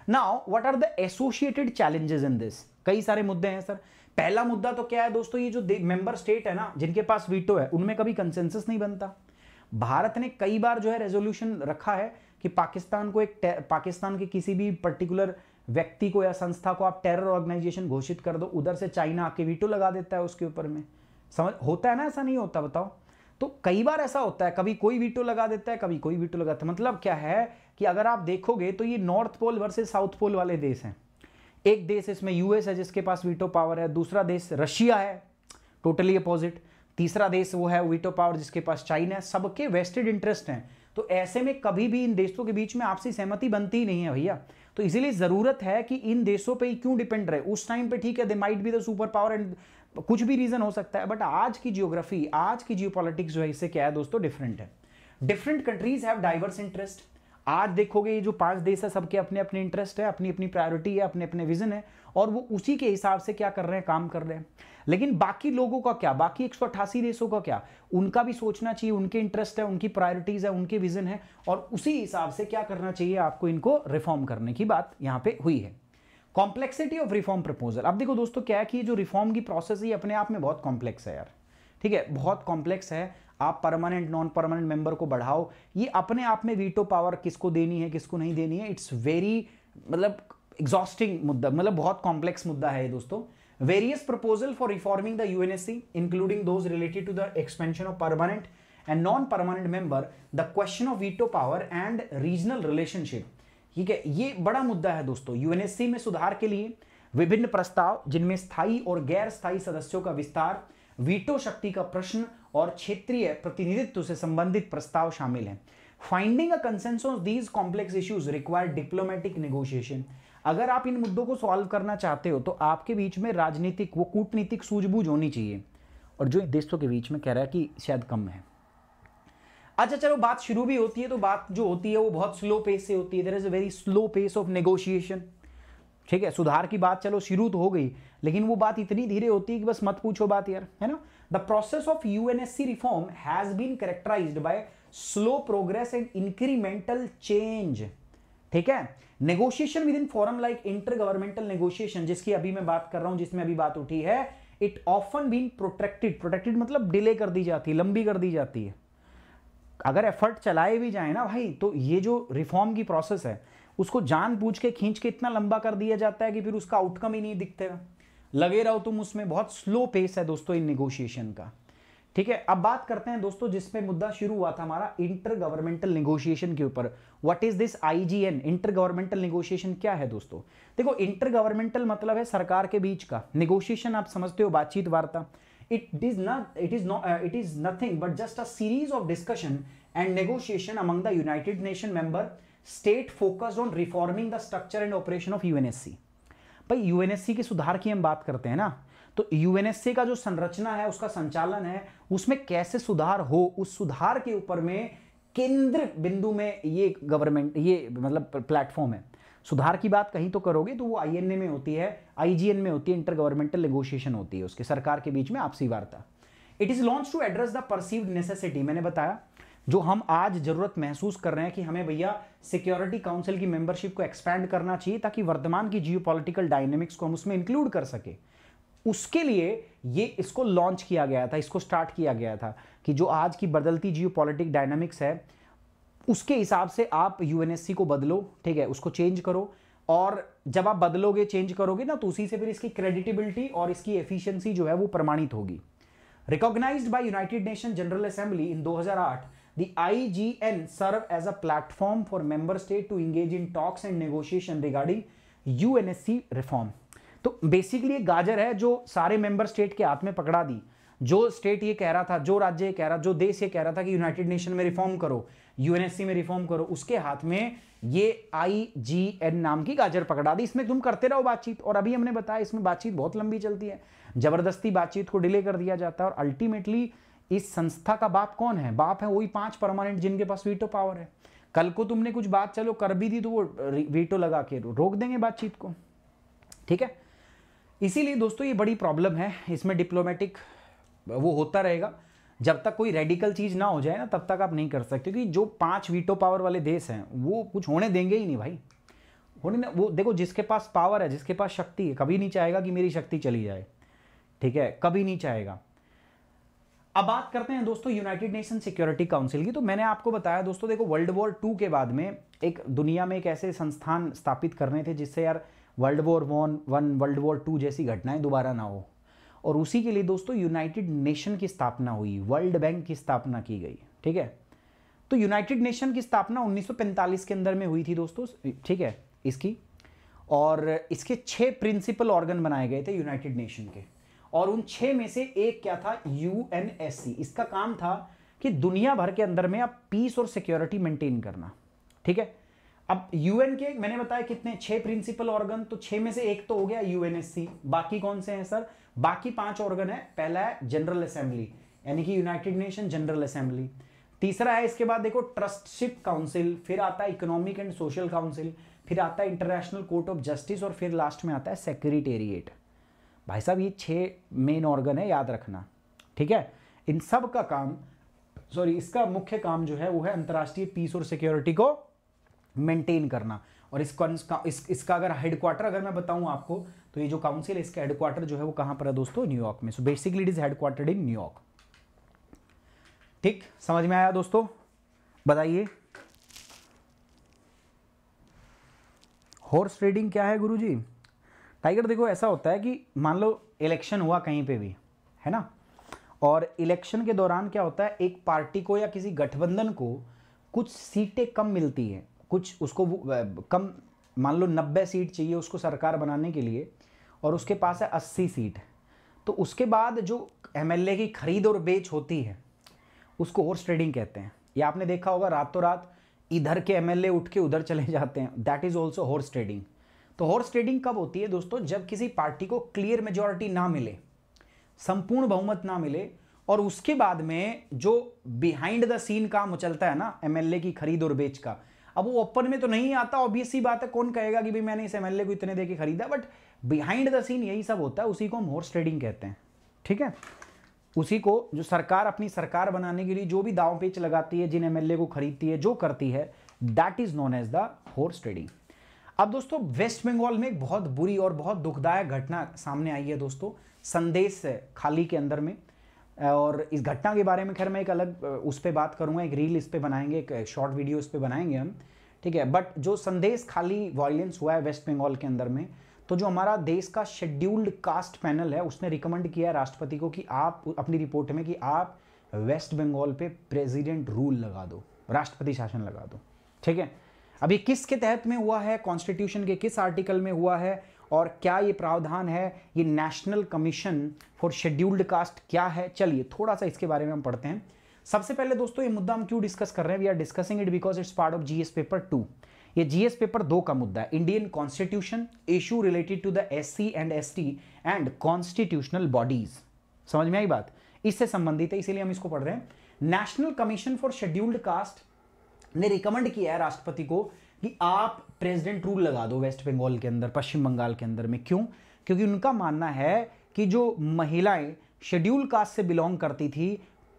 Now what are the associated challenges in this कई सारे मुद्दे हैं सर पहला मुद्दा तो क्या है दोस्तों, ये जो मेंबर स्टेट है ना, जिनके पास वीटो है, उनमें कभी कंसेंसस नहीं बनता। भारत ने कई बार जो है रेजोल्यूशन रखा है कि पाकिस्तान को एक पाकिस्तान के किसी भी पर्टिकुलर व्यक्ति को या संस्था को आप टेरर ऑर्गेनाइजेशन घोषित कर दो, उधर से चाइना आके वीटो लगा देता है उसके ऊपर में। समझ, होता है ना ऐसा नहीं होता, बताओ। तो कई बार ऐसा होता है, कभी कोई वीटो लगा देता है, कभी कोई वीटो लगाता है। मतलब क्या है कि अगर आप देखोगे तो ये north pole versus south pole वाले देश हैं। एक देश इसमें यूएस है जिसके पास वीटो पावर है, दूसरा देश रशिया है टोटली अपोजिट तीसरा देश वो है वीटो पावर जिसके पास चाइना है, सबके वेस्टेड इंटरेस्ट हैं। तो ऐसे में कभी भी इन देशों के बीच में आपसी सहमति बनती ही नहीं है भैया। तो इसीलिए ज़रूरत है कि इन देशों पे क्यों डिपेंड रहे? उस टाइम पे ठीक है they might be the super power and कुछ भी रीजन हो सकता है बट आज की जियोग्राफी आज की जियो जो है, इससे क्या है दोस्तों? डिफरेंट है। Different countries have diverse interest आज देखोगे ये जो पाँच देश है, सबके अपने अपने इंटरेस्ट है अपनी अपनी प्रायोरिटी है अपने अपने विजन है, और वो उसी के हिसाब से क्या कर रहे हैं, काम कर रहे हैं। लेकिन बाकी लोगों का क्या? बाकी एक सौ अठासी देशों का क्या? उनका भी सोचना चाहिए, उनके इंटरेस्ट है, उनकी प्रायोरिटीज है, उनके विजन है, और उसी हिसाब से क्या करना चाहिए आपको इनको रिफॉर्म करने की बात यहाँ पे हुई है। कॉम्प्लेक्सिटी ऑफ़ रिफॉर्म प्रपोजल अब देखो दोस्तों, क्या है कि जो रिफॉर्म की प्रोसेस है अपने आप में बहुत कॉम्प्लेक्स है यार। ठीक है? बहुत कॉम्प्लेक्स है। आप परमानेंट नॉन परमानेंट मेंबर को बढ़ाओ। ये अपने आप में वीटो पावर किसको देनी है, किसको नहीं देनी है? इट्स वेरी मतलब एग्जॉस्टिंग मुद्दा मतलब बहुत कॉम्प्लेक्स मुद्दा है दोस्तों। Proposal for reforming the UNSC including those related to the expansion of permanent and non permanent member the question of veto power and regional relationship ठीक है, ये बड़ा मुद्दा है दोस्तों यूएनएससी में सुधार के लिए विभिन्न प्रस्ताव, जिनमें स्थायी और गैर स्थायी सदस्यों का विस्तार वीटो शक्ति का प्रश्न और क्षेत्रीय प्रतिनिधित्व से संबंधित प्रस्ताव शामिल हैं। Finding a consensus these complex issues require diplomatic negotiation अगर आप इन मुद्दों को सॉल्व करना चाहते हो तो आपके बीच में राजनीतिक, वो कूटनीतिक सूझबूझ होनी चाहिए। और जो देशों के बीच में कह रहा है कि शायद कम है। अच्छा चलो, बात शुरू भी होती है तो बात जो होती है, वो बहुत स्लो पेस से होती है। There is a very slow pace of negotiation ठीक है, सुधार की बात चलो, शुरू तो हो गई, लेकिन वो बात इतनी धीरे होती है कि बस मत पूछो बात यार, है ना? The process of UNSC reform has been characterised by slow progress and incremental change ठीक है? Negotiation within forum like intergovernmental negotiation जिसकी अभी मैं बात कर रहा हूँ, जिसमें अभी बात उठी है it often been protected protected मतलब डिले कर दी जाती है, लंबी कर दी जाती है। अगर एफर्ट चलाए भी जाए ना भाई तो ये जो रिफॉर्म की प्रोसेस है, उसको जान पूछ के, खींच के इतना लंबा कर दिया जाता है कि फिर उसका आउटकम ही नहीं दिखते। लगे रहो तुम उसमें, बहुत स्लो पेस है दोस्तों इन निगोशिएशन का। ठीक है, अब बात करते हैं दोस्तों जिसमें मुद्दा शुरू हुआ था हमारा इंटर गवर्नमेंटल निगोशिएशन के ऊपर। What is this IGN intergovernmental negotiation क्या है दोस्तों? देखो इंटर गवर्नमेंटल मतलब है सरकार के बीच का। निगोशिएशन आप समझते हो, बातचीत वार्ता। It is not it is not it is nothing but just a series of discussion and negotiation among the united nation member state focused on reforming the structure and operation of UNSC भाई यूएनएससी के सुधार की हम बात करते हैं ना? तो यूएनएससी का जो संरचना है, उसका संचालन है, उसमें कैसे सुधार हो, उस सुधार के ऊपर में केंद्र बिंदु में ये गवर्नमेंट ये मतलब प्लेटफॉर्म है। सुधार की बात कहीं तो करोगे तो वो आईएनए में होती है आईजीएन में होती है इंटर गवर्नमेंटल नेगोशिएशन होती है उसके, सरकार के बीच में आपसी वार्ता। It is launch to address the perceived necessity मैंने बताया। जो हम आज ज़रूरत महसूस कर रहे हैं कि हमें भैया सिक्योरिटी काउंसिल की मेंबरशिप को एक्सपैंड करना चाहिए ताकि वर्तमान की जियो डायनेमिक्स को हम उसमें इंक्लूड कर सके। उसके लिए ये इसको लॉन्च किया गया था, इसको स्टार्ट किया गया था कि जो आज की बदलती जियो डायनेमिक्स है, उसके हिसाब से आप यूएनएससी को बदलो, ठीक है उसको चेंज करो और जब आप बदलोगे चेंज करोगे ना तो उसी से फिर इसकी क्रेडिटेबिलिटी और इसकी एफिशिएंसी जो है वो प्रमाणित होगी recognised by united nation general assembly in 2008 The IGN serve as a platform for member state to engage in talks and negotiation regarding UNSC reform. तो बेसिकली गाजर है जो सारे मेंबर स्टेट के हाथ में पकड़ा दी। जो स्टेट ये कह रहा था, जो राज्य ये कह रहा, जो देश ये कह रहा था कि यूनाइटेड नेशन में रिफॉर्म करो यूएनएससी में रिफॉर्म करो, उसके हाथ में ये आई जी एन नाम की गाजर पकड़ा दी। इसमें तुम करते रहो बातचीत। और अभी हमने बताया, इसमें बातचीत बहुत लंबी चलती है। ज़बरदस्ती बातचीत को डिले कर दिया जाता है और अल्टीमेटली इस संस्था का बाप कौन है? बाप है वही पाँच परमानेंट जिनके पास वीटो पावर है। कल को तुमने कुछ बात चलो कर भी दी तो वो वीटो लगा के रोक देंगे बातचीत को। ठीक है? इसीलिए दोस्तों ये बड़ी प्रॉब्लम है। इसमें डिप्लोमेटिक वो होता रहेगा। जब तक कोई रेडिकल चीज़ ना हो जाए ना, तब तक आप नहीं कर सकते। क्योंकि जो पाँच वीटो पावर वाले देश हैं, वो कुछ होने देंगे ही नहीं भाई। होने ना, वो देखो, जिसके पास पावर है, जिसके पास शक्ति है, कभी नहीं चाहेगा कि मेरी शक्ति चली जाए। ठीक है? कभी नहीं चाहेगा। अब बात करते हैं दोस्तों यूनाइटेड नेशन सिक्योरिटी काउंसिल की। तो मैंने आपको बताया दोस्तों, देखो वर्ल्ड वॉर टू के बाद में एक दुनिया में एक ऐसे संस्थान स्थापित करने थे, जिससे यार world war one one world war two जैसी घटनाएँ दोबारा ना हो। और उसी के लिए दोस्तों यूनाइटेड नेशन की स्थापना हुई वर्ल्ड बैंक की स्थापना की गई, ठीक है? तो यूनाइटेड नेशन की स्थापना 1945 के अंदर में हुई थी दोस्तों, ठीक है, इसकी। और इसके छह प्रिंसिपल ऑर्गन बनाए गए थे यूनाइटेड नेशन के। और उन छह में से एक क्या था? यूएनएससी इसका काम था कि दुनिया भर के अंदर में आप पीस और सिक्योरिटी मेंटेन करना, ठीक है? अब यूएन के मैंने बताया कितने, छह प्रिंसिपल ऑर्गन तो छह में से एक तो हो गया यूएनएससी बाकी कौन से हैं, सर? बाकी पाँच ऑर्गन है, पहला है जनरल असेंबली यानी कि यूनाइटेड नेशन जनरल असेंबली तीसरा है, इसके बाद देखो ट्रस्टशिप काउंसिल फिर आता है इकोनॉमिक एंड सोशल काउंसिल फिर आता है इंटरनेशनल कोर्ट ऑफ़ जस्टिस और फिर लास्ट में आता है सेक्रेटेरिएट भाई साहब, ये छह मेन ऑर्गन है, याद रखना, ठीक है? इन सब का काम सॉरी इसका मुख्य काम जो है, वो है अंतर्राष्ट्रीय पीस और सिक्योरिटी को मेंटेन करना। और इस इस, इसका अगर हेडक्वार्टर अगर मैं बताऊँ आपको तो ये जो काउंसिल है इसका हेडक्वार्टर जो है वो कहाँ पर है दोस्तों? न्यूयॉर्क में। So basically it is headquartered in New York ठीक? समझ में आया दोस्तों? बताइए। हॉर्स ट्रेडिंग क्या है गुरु जी टाइगर देखो ऐसा होता है कि मान लो इलेक्शन हुआ कहीं पे भी है ना? और इलेक्शन के दौरान क्या होता है एक पार्टी को या किसी गठबंधन को कुछ सीटें कम मिलती हैं। कुछ उसको कम, मान लो नब्बे सीट चाहिए उसको सरकार बनाने के लिए, और उसके पास है अस्सी सीट। तो उसके बाद जो एमएलए की खरीद और बेच होती है, उसको हॉर्स ट्रेडिंग कहते हैं। या आपने देखा होगा, रातों रात इधर के एमएलए उठ के उधर चले जाते हैं। That is also horse trading तो हॉर्स ट्रेडिंग कब होती है दोस्तों? जब किसी पार्टी को क्लियर मेजोरिटी ना मिले, संपूर्ण बहुमत ना मिले, और उसके बाद में जो बिहाइंड द सीन काम चलता है ना, एमएलए की खरीद और बेच का अब वो ओपन में तो नहीं आता ऑब्वियस बात है, कौन कहेगा कि भाई मैंने इस एमएलए को इतने दे के खरीदा बट बिहाइंड द सीन यही सब होता है, उसी को हम हॉर्स ट्रेडिंग कहते हैं, ठीक है? उसी को जो सरकार अपनी सरकार बनाने के लिए जो भी दाव पेच लगाती है, जिन एमएलए को खरीदती है, जो करती है that is known as the horse trading अब दोस्तों वेस्ट बंगाल में एक बहुत बुरी और बहुत दुखदायक घटना सामने आई है दोस्तों, संदेश खाली के अंदर में। और इस घटना के बारे में खैर मैं एक अलग उस पर बात करूँगा, एक रील इस पर बनाएँगे, एक शॉर्ट वीडियो इस पर बनाएँगे हम, ठीक है? बट जो संदेश खाली वायलेंस हुआ है वेस्ट बंगाल के अंदर में तो जो हमारा देश का शेड्यूल्ड कास्ट पैनल है, उसने रिकमेंड किया है राष्ट्रपति को कि आप अपनी रिपोर्ट में कि आप वेस्ट बंगाल पे प्रेसिडेंट रूल लगा दो, राष्ट्रपति शासन लगा दो, ठीक है? अभी ये किस के तहत में हुआ है? कॉन्स्टिट्यूशन के किस आर्टिकल में हुआ है? और क्या ये प्रावधान है? ये national commission for scheduled caste क्या है? चलिए, थोड़ा सा इसके बारे में हम पढ़ते हैं। सबसे पहले दोस्तों, ये मुद्दा हम क्यों डिस्कस कर रहे हैं? We are discussing it because it's part of GS paper two ये जीएस पेपर दो का मुद्दा है Indian constitution issue related to the S C and S T and constitutional bodies समझ में आई बात? इससे संबंधित है, इसीलिए हम इसको पढ़ रहे हैं। National commission for scheduled caste ने रिकमेंड किया है राष्ट्रपति को कि आप प्रेसिडेंट रूल लगा दो वेस्ट बंगाल के अंदर, पश्चिम बंगाल के अंदर में। क्यों? क्योंकि उनका मानना है कि जो महिलाएँ शेड्यूल कास्ट से बिलोंग करती थी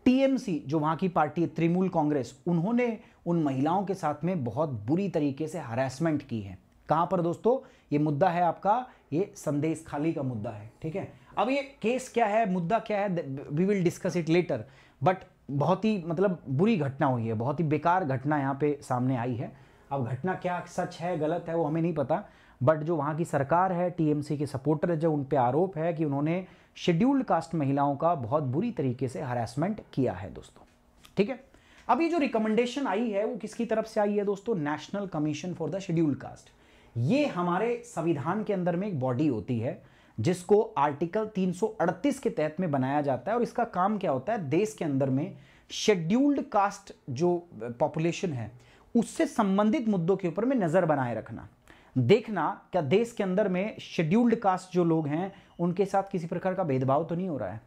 टीएमसी जो वहाँ की पार्टी है, तृणमूल कांग्रेस, उन्होंने उन महिलाओं के साथ में बहुत बुरी तरीके से हरासमेंट की है। कहाँ पर दोस्तों? ये मुद्दा है आपका, ये संदेश खाली का मुद्दा है, ठीक है? अब ये केस क्या है? मुद्दा क्या है? We will discuss it later but बहुत ही मतलब बुरी घटना हुई है, बहुत ही बेकार घटना यहाँ पे सामने आई है। अब घटना क्या सच है, गलत है, वो हमें नहीं पता। बट जो वहाँ की सरकार है टीएमसी के सपोर्टर है, जो उन पर आरोप है कि उन्होंने शेड्यूल्ड कास्ट महिलाओं का बहुत बुरी तरीके से हरासमेंट किया है दोस्तों। ठीक है? अब ये जो रिकमेंडेशन आई है, वो किसकी तरफ़ से आई है दोस्तों? National commission for the scheduled caste ये हमारे संविधान के अंदर में एक बॉडी होती है, जिसको आर्टिकल 338 के तहत में बनाया जाता है और इसका काम क्या होता है? देश के अंदर में शेड्यूल्ड कास्ट जो पॉपुलेशन है उससे संबंधित मुद्दों के ऊपर में नज़र बनाए रखना। देखना, क्या देश के अंदर में शेड्यूल्ड कास्ट जो लोग हैं, उनके साथ किसी प्रकार का भेदभाव तो नहीं हो रहा है?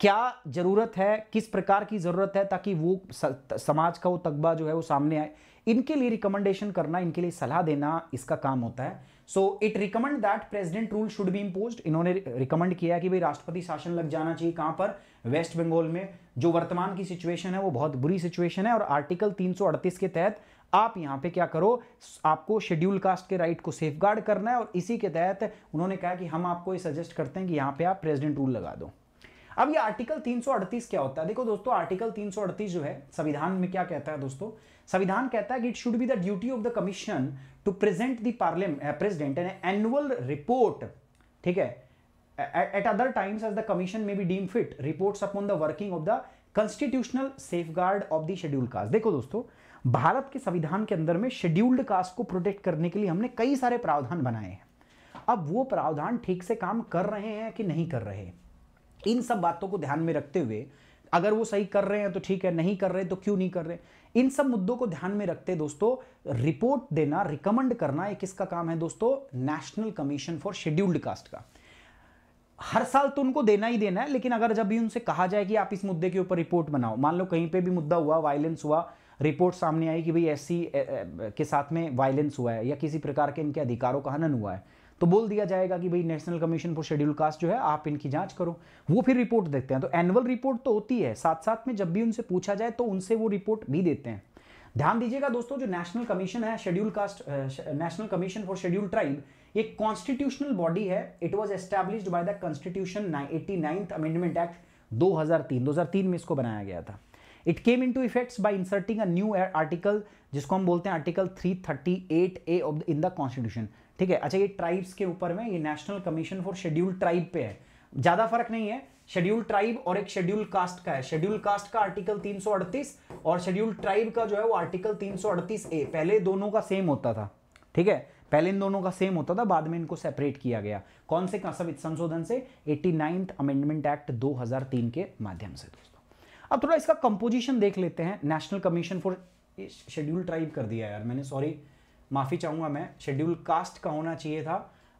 क्या ज़रूरत है, किस प्रकार की ज़रूरत है ताकि वो समाज का वो तकबा जो है वो सामने आए? इनके लिए रिकमेंडेशन करना, इनके लिए सलाह देना इसका काम होता है। So it recommend that president rule should be impose इन्होंने रिकमेंड किया है कि भाई राष्ट्रपति शासन लग जाना चाहिए कहाँ पर? वेस्ट बंगाल में। जो वर्तमान की सिचुएशन है, वो बहुत बुरी सिचुएशन है और आर्टिकल 338 के तहत आप यहाँ पे क्या करो आपको शेड्यूल कास्ट के राइट को सेफ़ करना है और इसी के तहत उन्होंने कहा कि हम आपको ये सजेस्ट करते हैं कि यहाँ पे आप प्रेसिडेंट रूल लगा दो। अब ये आर्टिकल 338 क्या होता है? देखो दोस्तों आर्टिकल 338 जो है, संविधान में क्या कहता है दोस्तों? संविधान कहता है कि it should be the duty of the commission to present the parliament president an annual report ठीक है? At other times as the commission may be deem fit reports upon the working of the constitutional safeguard of the schedule caste देखो दोस्तों भारत के संविधान के अंदर में शेड्यूल्ड कास्ट को प्रोटेक्ट करने के लिए हमने कई सारे प्रावधान बनाए हैं। अब वो प्रावधान ठीक से काम कर रहे हैं कि नहीं कर रहे? इन सब बातों को ध्यान में रखते हुए, अगर वो सही कर रहे हैं तो ठीक है, नहीं कर रहे तो क्यों नहीं कर रहे? इन सब मुद्दों को ध्यान में रखते दोस्तों रिपोर्ट देना रिकमेंड करना एक किसका काम है दोस्तों national commission for scheduled caste का। हर साल तो उनको देना ही देना है, लेकिन अगर जब भी उनसे कहा जाए कि आप इस मुद्दे के ऊपर रिपोर्ट बनाओ, मान लो कहीं पे भी मुद्दा हुआ वायलेंस हुआ रिपोर्ट सामने आई कि भाई एससी के साथ में वायलेंस हुआ है या किसी प्रकार के इनके अधिकारों का हनन हुआ है। तो बोल दिया जाएगा कि भाई national commission for schedule caste जो है, आप इनकी जाँच करो। वो फिर रिपोर्ट देते हैं। तो एनुअल रिपोर्ट तो होती है। साथ साथ में जब भी उनसे पूछा जाए तो उनसे वो रिपोर्ट भी देते हैं। ध्यान दीजिएगा दोस्तों, जो नेशनल कमीशन है schedule caste national commission for schedule tribe एक कॉन्स्टिट्यूशनल बॉडी है। It was established by the constitution eighty ninth amendment act 2003 2003 में इसको बनाया गया था। It came into effects by inserting a new article जिसको हम बोलते हैं article 338 A of in the constitution ठीक है? अच्छा ये ट्राइब्स के ऊपर में, ये national commission for schedule tribe पे है। ज़्यादा फ़र्क नहीं है। शेड्यूल ट्राइब और एक शेड्यूल कास्ट का है। शेड्यूल कास्ट का आर्टिकल 338 और शेड्यूल ट्राइब का जो है वो आर्टिकल 338 ए पहले दोनों का सेम होता था। ठीक है? पहले इन दोनों का सेम होता था, बाद में इनको सेपरेट किया गया। कौन से संशोधन से? एट्टी अमेंडमेंट एक्ट 2003 के माध्यम से। दोस्तों अब थोड़ा इसका कंपोजिशन देख लेते हैं। National commission for schedule tribe कर दिया यार मैंने सॉरी माफ़ी चाहूँगा मैं। शेड्यूल कास्ट का होना चाहिए था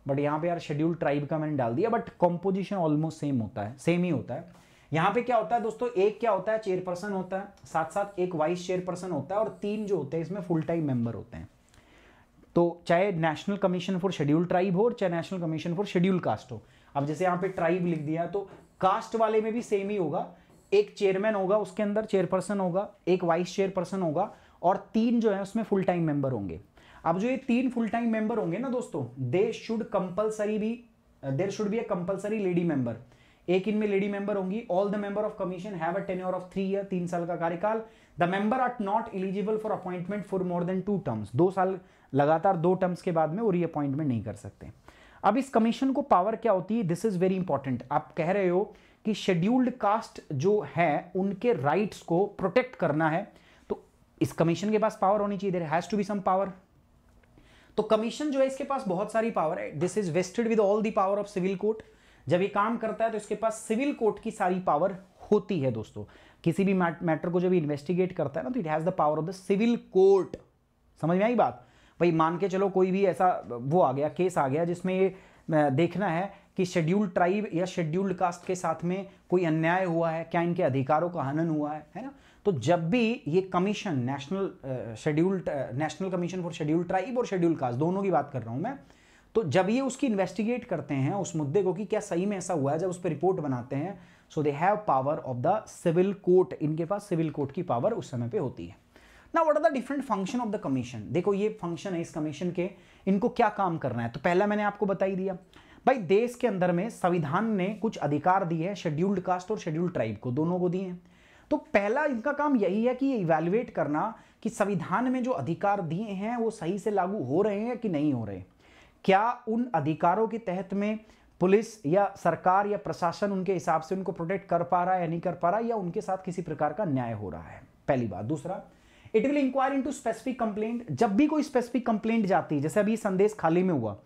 बट यहाँ पे यार शेड्यूल ट्राइब का मैंने डाल दिया बट कॉम्पोजिशन ऑलमोस्ट सेम होता है सेम ही होता है। यहाँ पे क्या होता है दोस्तों, एक क्या होता है चेयरपर्सन होता है साथ साथ एक वाइस चेयरपर्सन होता है और तीन जो होते हैं, इसमें फुल टाइम मेंबर होते हैं। तो चाहे national commission for schedule tribe हो चाहे national commission for schedule caste हो। अब जैसे यहाँ पे ट्राइब लिख दिया तो कास्ट वाले में भी सेम ही होगा एक चेयरमैन होगा, उसके अंदर चेयरपर्सन होगा, एक वाइस चेयरपर्सन होगा और तीन जो है उसमें फुल टाइम मेंबर होंगे। अब जो ये तीन फुल टाइम मेंबर होंगे ना दोस्तों दे शुड कंपलसरी भी there should be a compulsory lady member एक इनमें लेडी मेंबर होंगी all the member of commission have a tenure of three year तीन साल का कार्यकाल। The member are not eligible for appointment for more than two terms दो साल लगातार दो टर्म्स के बाद में वो रीअपॉइंटमेंट नहीं कर सकते। अब इस कमीशन को पावर क्या होती है? दिस इज़ वेरी इंपॉर्टेंट आप कह रहे हो कि शेड्यूल्ड कास्ट जो है, उनके राइट्स को प्रोटेक्ट करना है। तो इस कमीशन के पास पावर होनी चाहिए there has to be some power तो कमीशन जो है, इसके पास बहुत सारी पावर है। This is vested with all the power of civil court जब ये काम करता है तो इसके पास सिविल कोर्ट की सारी पावर होती है दोस्तों। किसी भी मैटर को जब इन्वेस्टिगेट करता है ना तो it has the power of the civil court समझ में आई बात? भाई मान के चलो कोई भी ऐसा, वो आ गया केस आ गया, जिसमें ये देखना है कि शेड्यूल्ड ट्राइब या शेड्यूल्ड कास्ट के साथ में कोई अन्याय हुआ है, क्या इनके अधिकारों का हनन हुआ है है ना? तो जब भी ये commission national scheduled national commission for scheduled tribe और शेड्यूल कास्ट दोनों की बात कर रहा हूँ मैं तो जब ये उसकी इन्वेस्टिगेट करते हैं, उस मुद्दे को कि क्या सही में ऐसा हुआ है, जब उस पर रिपोर्ट बनाते हैं so they have power of the civil court इनके पास सिविल कोर्ट की पावर उस समय पे होती है। ना what are the different function of the commission देखो, ये फ़ंक्शन है इस कमीशन के, इनको क्या काम करना है? तो पहला मैंने आपको बताई दिया भाई, देश के अंदर में संविधान ने कुछ अधिकार दिए हैं शेड्यूल्ड कास्ट और शेड्यूल्ड ट्राइब को, दोनों को दिए हैं। तो पहला इनका काम यही है कि इवेल्युएट करना कि संविधान में जो अधिकार दिए हैं, वो सही से लागू हो रहे हैं कि नहीं हो रहे। क्या उन अधिकारों के तहत में पुलिस या सरकार या प्रशासन उनके हिसाब से उनको प्रोटेक्ट कर पा रहा है या नहीं कर पा रहा या उनके साथ किसी प्रकार का न्याय हो रहा है? पहली बात। दूसरा it will inquire into specific complaint जब भी कोई स्पेसिफिक कंप्लेंट जाती है, जैसे अभी संदेश खाली में हुआ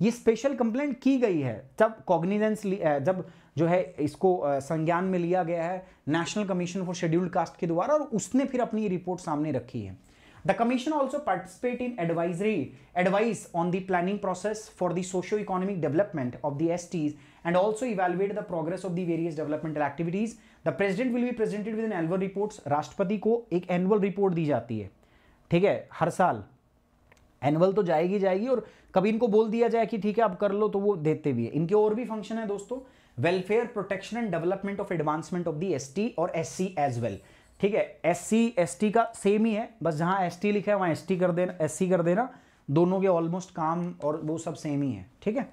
ये स्पेशल कंप्लेंट की गई है। तब कॉग्निजेंस जब जो है इसको संज्ञान में लिया गया है national commission for scheduled caste के द्वारा और उसने फिर अपनी रिपोर्ट सामने रखी है। The commission also participate in advisory advice on the planning process for the socio economic development of the S Ts and also evaluate the progress of the various developmental activities the president will be presented with an annual reports राष्ट्रपति को एक एनुअल रिपोर्ट दी जाती है। ठीक है? हर साल। एनुअल तो जाएगी जाएगी, और कभी इनको बोल दिया जाए कि ठीक है, आप कर लो तो वो देते भी है। इनके और भी फ़ंक्शन है दोस्तों welfare protection and development of advancement of the ST और एस सी एज वेल ठीक है एस सी का सेम ही है, बस जहाँ एस टी लिखा है, वहाँ एस टी कर देना एस सी कर देना, दोनों के ऑलमोस्ट काम और वो सब सेम ही है। ठीक है?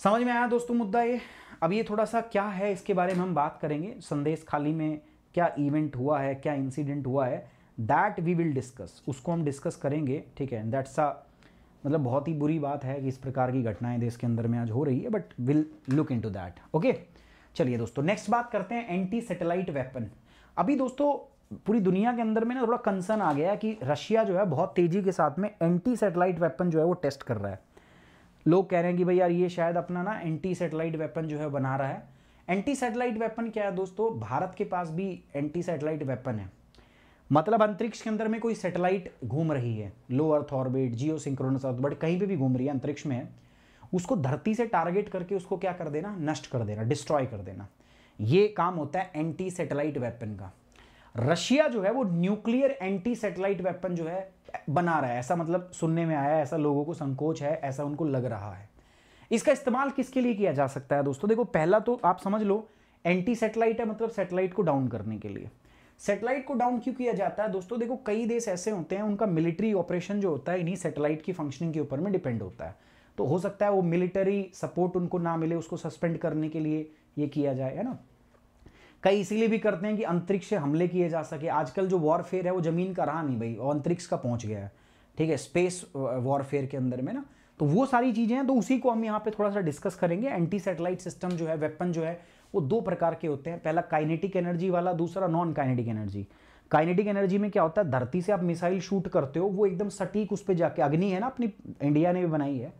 समझ में आया दोस्तों मुद्दा ये? अब ये थोड़ा सा क्या है, इसके बारे में हम बात करेंगे। संदेश खाली में क्या इवेंट हुआ है, क्या इंसिडेंट हुआ है दैट वी विल डिस्कस उसको हम डिस्कस करेंगे, ठीक है? दैट्स अ मतलब बहुत ही बुरी बात है कि इस प्रकार की घटनाएँ देश के अंदर में आज हो रही है but will look into that okay चलिए दोस्तों नेक्स्ट बात करते हैं एंटी सेटेलाइट वेपन अभी दोस्तों, पूरी दुनिया के अंदर में ना थोड़ा कंसर्न आ गया कि रशिया जो है बहुत तेज़ी के साथ में एंटी सेटेलाइट वेपन जो है वो टेस्ट कर रहा है। लोग कह रहे हैं कि भाई यार, ये शायद अपना ना एंटी सेटेलाइट वेपन जो है बना रहा है। एंटी सेटेलाइट वेपन क्या है दोस्तों? भारत के पास भी एंटी सेटेलाइट वेपन है। मतलब अंतरिक्ष के अंदर में कोई सैटेलाइट घूम रही है। Low earth orbit geosynchronous orbit कहीं पे भी घूम रही है, अंतरिक्ष में उसको धरती से टारगेट करके उसको क्या कर देना? नष्ट कर देना डिस्ट्रॉय कर देना। ये काम होता है एंटी सैटेलाइट वेपन का। रशिया जो है, वो न्यूक्लियर एंटी सैटेलाइट वेपन जो है, बना रहा है। ऐसा मतलब सुनने में आया ऐसा लोगों को संकोच है, ऐसा उनको लग रहा है। इसका इस्तेमाल किसके लिए किया जा सकता है दोस्तों? देखो, पहला तो आप समझ लो एंटी सैटेलाइट है मतलब सैटेलाइट को डाउन करने के लिए। सैटेलाइट को डाउन क्यों किया जाता है? दोस्तों, देखो, कई देश ऐसे होते हैं, उनका मिलिट्री ऑपरेशन जो होता है, इन्हीं सैटेलाइट की फंक्शनिंग के ऊपर में डिपेंड होता है। तो हो सकता है वो मिलिट्री सपोर्ट उनको ना मिले उसको सस्पेंड करने के लिए ये किया जाए, है ना? कई इसीलिए भी करते हैं कि अंतरिक्ष हमले किए जा सके। आजकल जो वॉरफेयर है, वो ज़मीन का रहा नहीं भाई और अंतरिक्ष का पहुँच गया है। ठीक है स्पेस वॉरफेयर के अंदर में ना। तो वो सारी चीज़ें हैं तो उसी को हम यहाँ पे थोड़ा सा डिस्कस करेंगे। एंटी सैटेलाइट सिस्टम जो है वेपन जो है वो दो प्रकार के होते हैं। पहला काइनेटिक एनर्जी वाला, दूसरा non kinetic energy kinetic energy में क्या होता है? धरती से आप मिसाइल शूट करते हो, वो एकदम सटीक उस पर जाके, अग्नि है ना अपनी इंडिया ने भी बनाई है।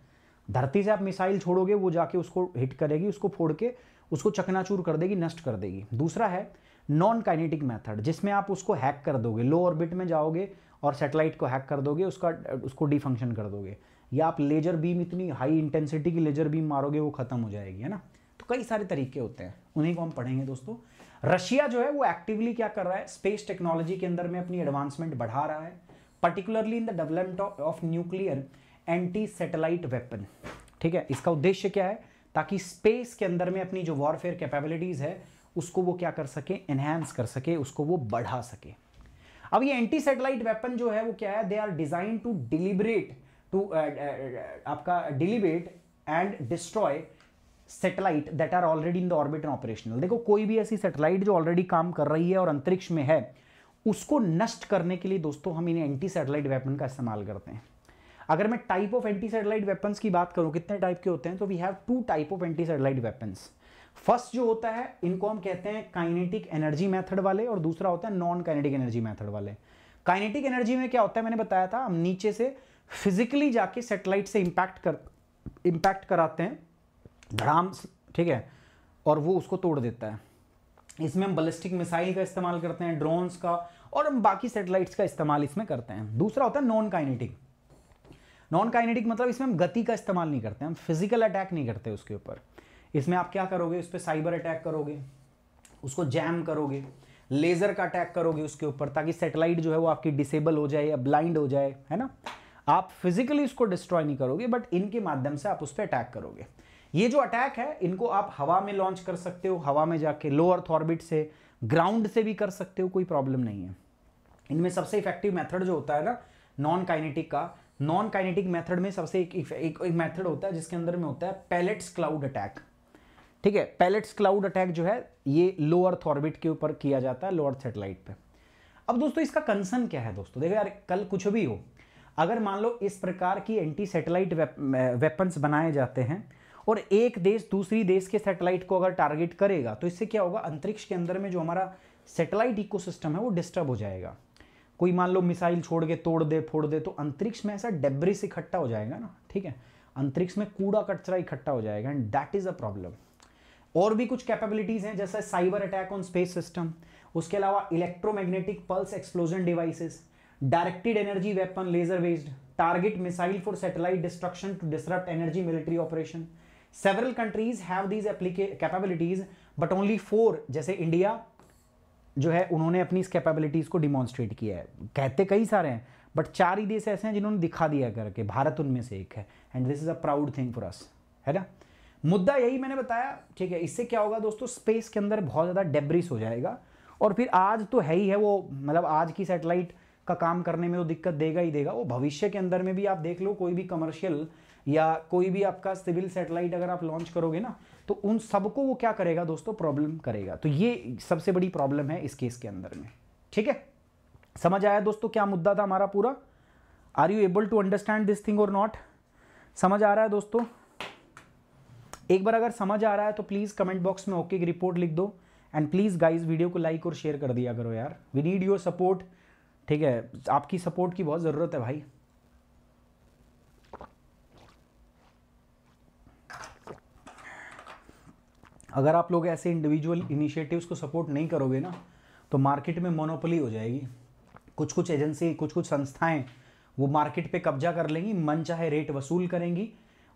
धरती से आप मिसाइल छोड़ोगे, वो जाके उसको हिट करेगी, उसको फोड़ के, उसको चकनाचूर कर देगी, नष्ट कर देगी। दूसरा है नॉन काइनेटिक मेथड जिसमें आप उसको हैक कर दोगे। लो ऑर्बिट में जाओगे और सेटेलाइट को हैक कर दोगे, उसका, उसको डिफंक्शन कर दोगे। या आप लेजर बीम इतनी हाई इंटेंसिटी की लेजर बीम मारोगे, वो खत्म हो जाएगी, है ना? कई सारे तरीके होते हैं। उन्हीं को हम पढ़ेंगे दोस्तों। रशिया जो है, वो एक्टिवली क्या कर रहा है? स्पेस टेक्नोलॉजी के अंदर में अपनी एडवांसमेंट बढ़ा रहा है। Particularly in the development of nuclear anti satellite weapon ठीक है? इसका उद्देश्य क्या है? ताकि स्पेस के अंदर में अपनी जो वॉरफेयर कैपेबिलिटीज है, उसको वो क्या कर सके? एनहेंस कर सके, उसको वो बढ़ा सके। अब ये एंटी सैटेलाइट वेपन जो है, वो क्या है? They are design to deliberate to आपका deliberate and destroy satellite that are already in the orbit and operational देखो, कोई भी ऐसी सेटेलाइट जो ऑलरेडी काम कर रही है और अंतरिक्ष में है, उसको नष्ट करने के लिए दोस्तों हम इन्हें एंटी सैटेलाइट वेपन का इस्तेमाल करते हैं। अगर मैं type of anti satellite weapons की बात करूँ, कितने टाइप के होते हैं तो we have two type of anti satellite weapons first जो होता है, इनको हम कहते हैं काइनेटिक एनर्जी मेथड वाले और दूसरा होता है नॉन काइनेटिक एनर्जी मेथड वाले। काइनेटिक एनर्जी में क्या होता है, मैंने बताया था, हम नीचे से फिजिकली जाके सेटेलाइट से इंपैक्ट कर इंपैक्ट कराते हैं। धड़ाम ठीक है, और वो उसको तोड़ देता है। इसमें हम बलिस्टिक मिसाइल का इस्तेमाल करते हैं ड्रोन्स का, और हम बाकी सेटेलाइट्स का इस्तेमाल इसमें करते हैं। दूसरा होता है नॉन काइनेटिक नॉन काइनेटिक मतलब इसमें हम गति का इस्तेमाल नहीं करते, हम फ़िज़िकल अटैक नहीं करते उसके ऊपर। इसमें आप क्या करोगे, उस पर साइबर अटैक करोगे, उसको जैम करोगे लेज़र का अटैक करोगे उसके ऊपर, ताकि सेटेलाइट जो है वो आपकी डिसेबल हो जाए या ब्लाइंड हो जाए, है ना? आप फिजिकली उसको डिस्ट्रॉय नहीं करोगे बट इनके माध्यम से आप उस पर अटैक करोगे। ये जो अटैक है इनको आप हवा में लॉन्च कर सकते हो हवा में जाके लो अर्थ ऑर्बिट से ग्राउंड से भी कर सकते हो कोई प्रॉब्लम नहीं है। इनमें सबसे इफ़ेक्टिव मेथड जो होता है ना नॉन काइनेटिक का नॉन काइनेटिक मेथड में सबसे एक एक, एक मेथड होता है जिसके अंदर में होता है पैलेट्स क्लाउड अटैक ठीक है पैलेट्स क्लाउड अटैक जो है ये लो अर्थ ऑर्बिट के ऊपर किया जाता है लो अर्थ सेटेलाइट पे। अब दोस्तों इसका कंसर्न क्या है दोस्तों? देखो यार कल कुछ भी हो अगर मान लो इस प्रकार की एंटी सेटेलाइट वेपन्स बनाए जाते हैं और एक देश दूसरी देश के सेटेलाइट को अगर टारगेट करेगा तो इससे क्या होगा? अंतरिक्ष के अंदर में जो हमारा सेटेलाइट इकोसिस्टम है, वो डिस्टर्ब हो जाएगा। कोई मान लो मिसाइल छोड़ के तोड़ दे, फोड़ दे तो अंतरिक्ष में ऐसा डेब्रिस इकट्ठा हो जाएगा ना, ठीक है? अंतरिक्ष में कूड़ा कचरा इकट्ठा हो जाएगा and that is a problem और भी कुछ कैपेबिलिटीज हैं, जैसे cyber attack on space system उसके अलावा electromagnetic pulse explosion devices directed energy weapon laser based target missile for satellite destruction to disrupt energy military operation several countries have these capabilities but only four जैसे इंडिया जो है, उन्होंने अपनी इस कैपेबिलिटीज़ को डिमॉन्स्ट्रेट किया है। कहते कई सारे हैं बट चार ही देश ऐसे हैं जिन्होंने दिखा दिया करके। भारत उनमें से एक है and this is a proud thing for us है ना? मुद्दा यही मैंने बताया, ठीक है, इससे क्या होगा दोस्तों स्पेस के अंदर बहुत ज़्यादा डेब्रिस हो जाएगा, और फिर आज तो है ही है वो मतलब आज की सैटेलाइट का काम करने में वो दिक्कत देगा ही देगा। वो भविष्य के अंदर में भी आप देख लो, कोई भी कमर्शियल या कोई भी आपका सिविल सैटेलाइट अगर आप लॉन्च करोगे ना तो उन सबको वो क्या करेगा दोस्तों? प्रॉब्लम करेगा। तो ये सबसे बड़ी प्रॉब्लम है इस केस के अंदर में। ठीक है? समझ आया दोस्तों क्या मुद्दा था हमारा पूरा? Are you able to understand this thing और नॉट समझ आ रहा है दोस्तों? एक बार अगर समझ आ रहा है तो प्लीज़ कमेंट बॉक्स में ओके की रिपोर्ट लिख दो। एंड प्लीज़ गाइज़ वीडियो को लाइक और शेयर कर दिया करो यार। वी नीड योर सपोर्ट ठीक है? आपकी सपोर्ट की बहुत ज़रूरत है भाई। अगर आप लोग ऐसे इंडिविजुअल इनिशिएटिव्स को सपोर्ट नहीं करोगे ना तो मार्केट में मोनोपोली हो जाएगी। कुछ कुछ एजेंसी कुछ कुछ संस्थाएँ वो मार्केट पे कब्जा कर लेंगी, मन चाहे रेट वसूल करेंगी,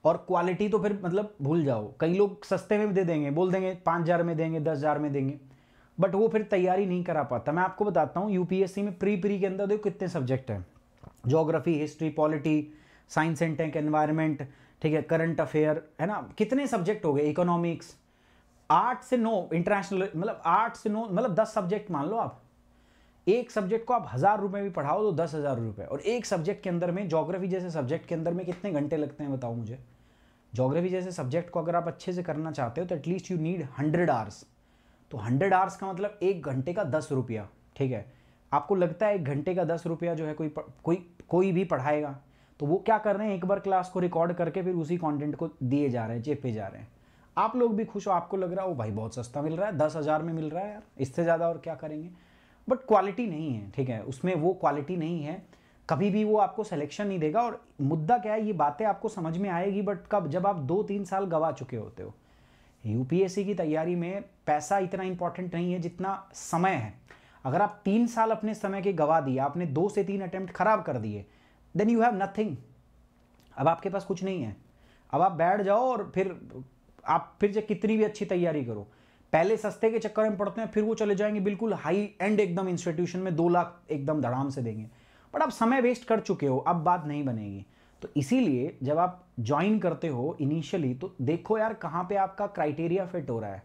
और क्वालिटी तो फिर मतलब भूल जाओ। कई लोग सस्ते में भी दे देंगे, बोल देंगे पाँच हज़ार में देंगे, दस हज़ार में देंगे बट वो फिर तैयारी नहीं करा पाता। मैं आपको बताता हूँ यूपीएससी में प्री प्री के अंदर देखो कितने सब्जेक्ट हैं। Geography history polity science and tech environment ठीक है करंट अफेयर है ना? कितने सब्जेक्ट हो गए? इकोनॉमिक्स आठ से नौ इंटरनेशनल मतलब आठ से नौ मतलब दस सब्जेक्ट मान लो आप। एक सब्जेक्ट को आप हज़ार रुपए भी पढ़ाओ तो दस हज़ार रुपये और एक सब्जेक्ट के अंदर में जोग्राफी जैसे सब्जेक्ट के अंदर में कितने घंटे लगते हैं बताओ मुझे। जोग्राफी जैसे सब्जेक्ट को अगर आप अच्छे से करना चाहते हो तो at least you need hundred hours तो हंड्रेड आवर्स का मतलब एक घंटे का दस रुपया, ठीक है? आपको लगता है एक घंटे का दस रुपया जो है कोई कोई कोई भी पढ़ाएगा तो वो क्या कर रहे हैं? एक बार क्लास को रिकॉर्ड करके फिर उसी कंटेंट को दिए जा रहे हैं चेपे जा रहे हैं। आप लोग भी खुश हो, आपको लग रहा है भाई, बहुत सस्ता मिल रहा है, दस हज़ार में मिल रहा है यार, इससे ज़्यादा और क्या करेंगे? बट क्वालिटी नहीं है, ठीक है? उसमें वो क्वालिटी नहीं है। कभी भी वो आपको सिलेक्शन नहीं देगा और मुद्दा क्या है, ये बातें आपको समझ में आएगी बट कब, जब आप दो तीन साल गवा चुके होते हो। यूपीएससी की तैयारी में पैसा इतना इंपॉर्टेंट नहीं है जितना समय है। अगर आप तीन साल अपने समय के गवा दिए, आपने दो से तीन अटेम्प्ट खराब कर दिए देन यू हैव नथिंग अब आपके पास कुछ नहीं है। अब आप बैठ जाओ और फिर आप फिर जब कितनी भी अच्छी तैयारी करो। पहले सस्ते के चक्कर में पढ़ते हैं, फिर वो चले जाएँगे, बिल्कुल हाई एंड एकदम इंस्टीट्यूशन में दो लाख एकदम धड़ाम से देंगे। बट आप समय वेस्ट कर चुके हो, अब बात नहीं बनेगी। तो इसीलिए जब आप ज्वाइन करते हो इनिशियली तो देखो यार कहाँ पे आपका क्राइटेरिया फिट हो रहा है।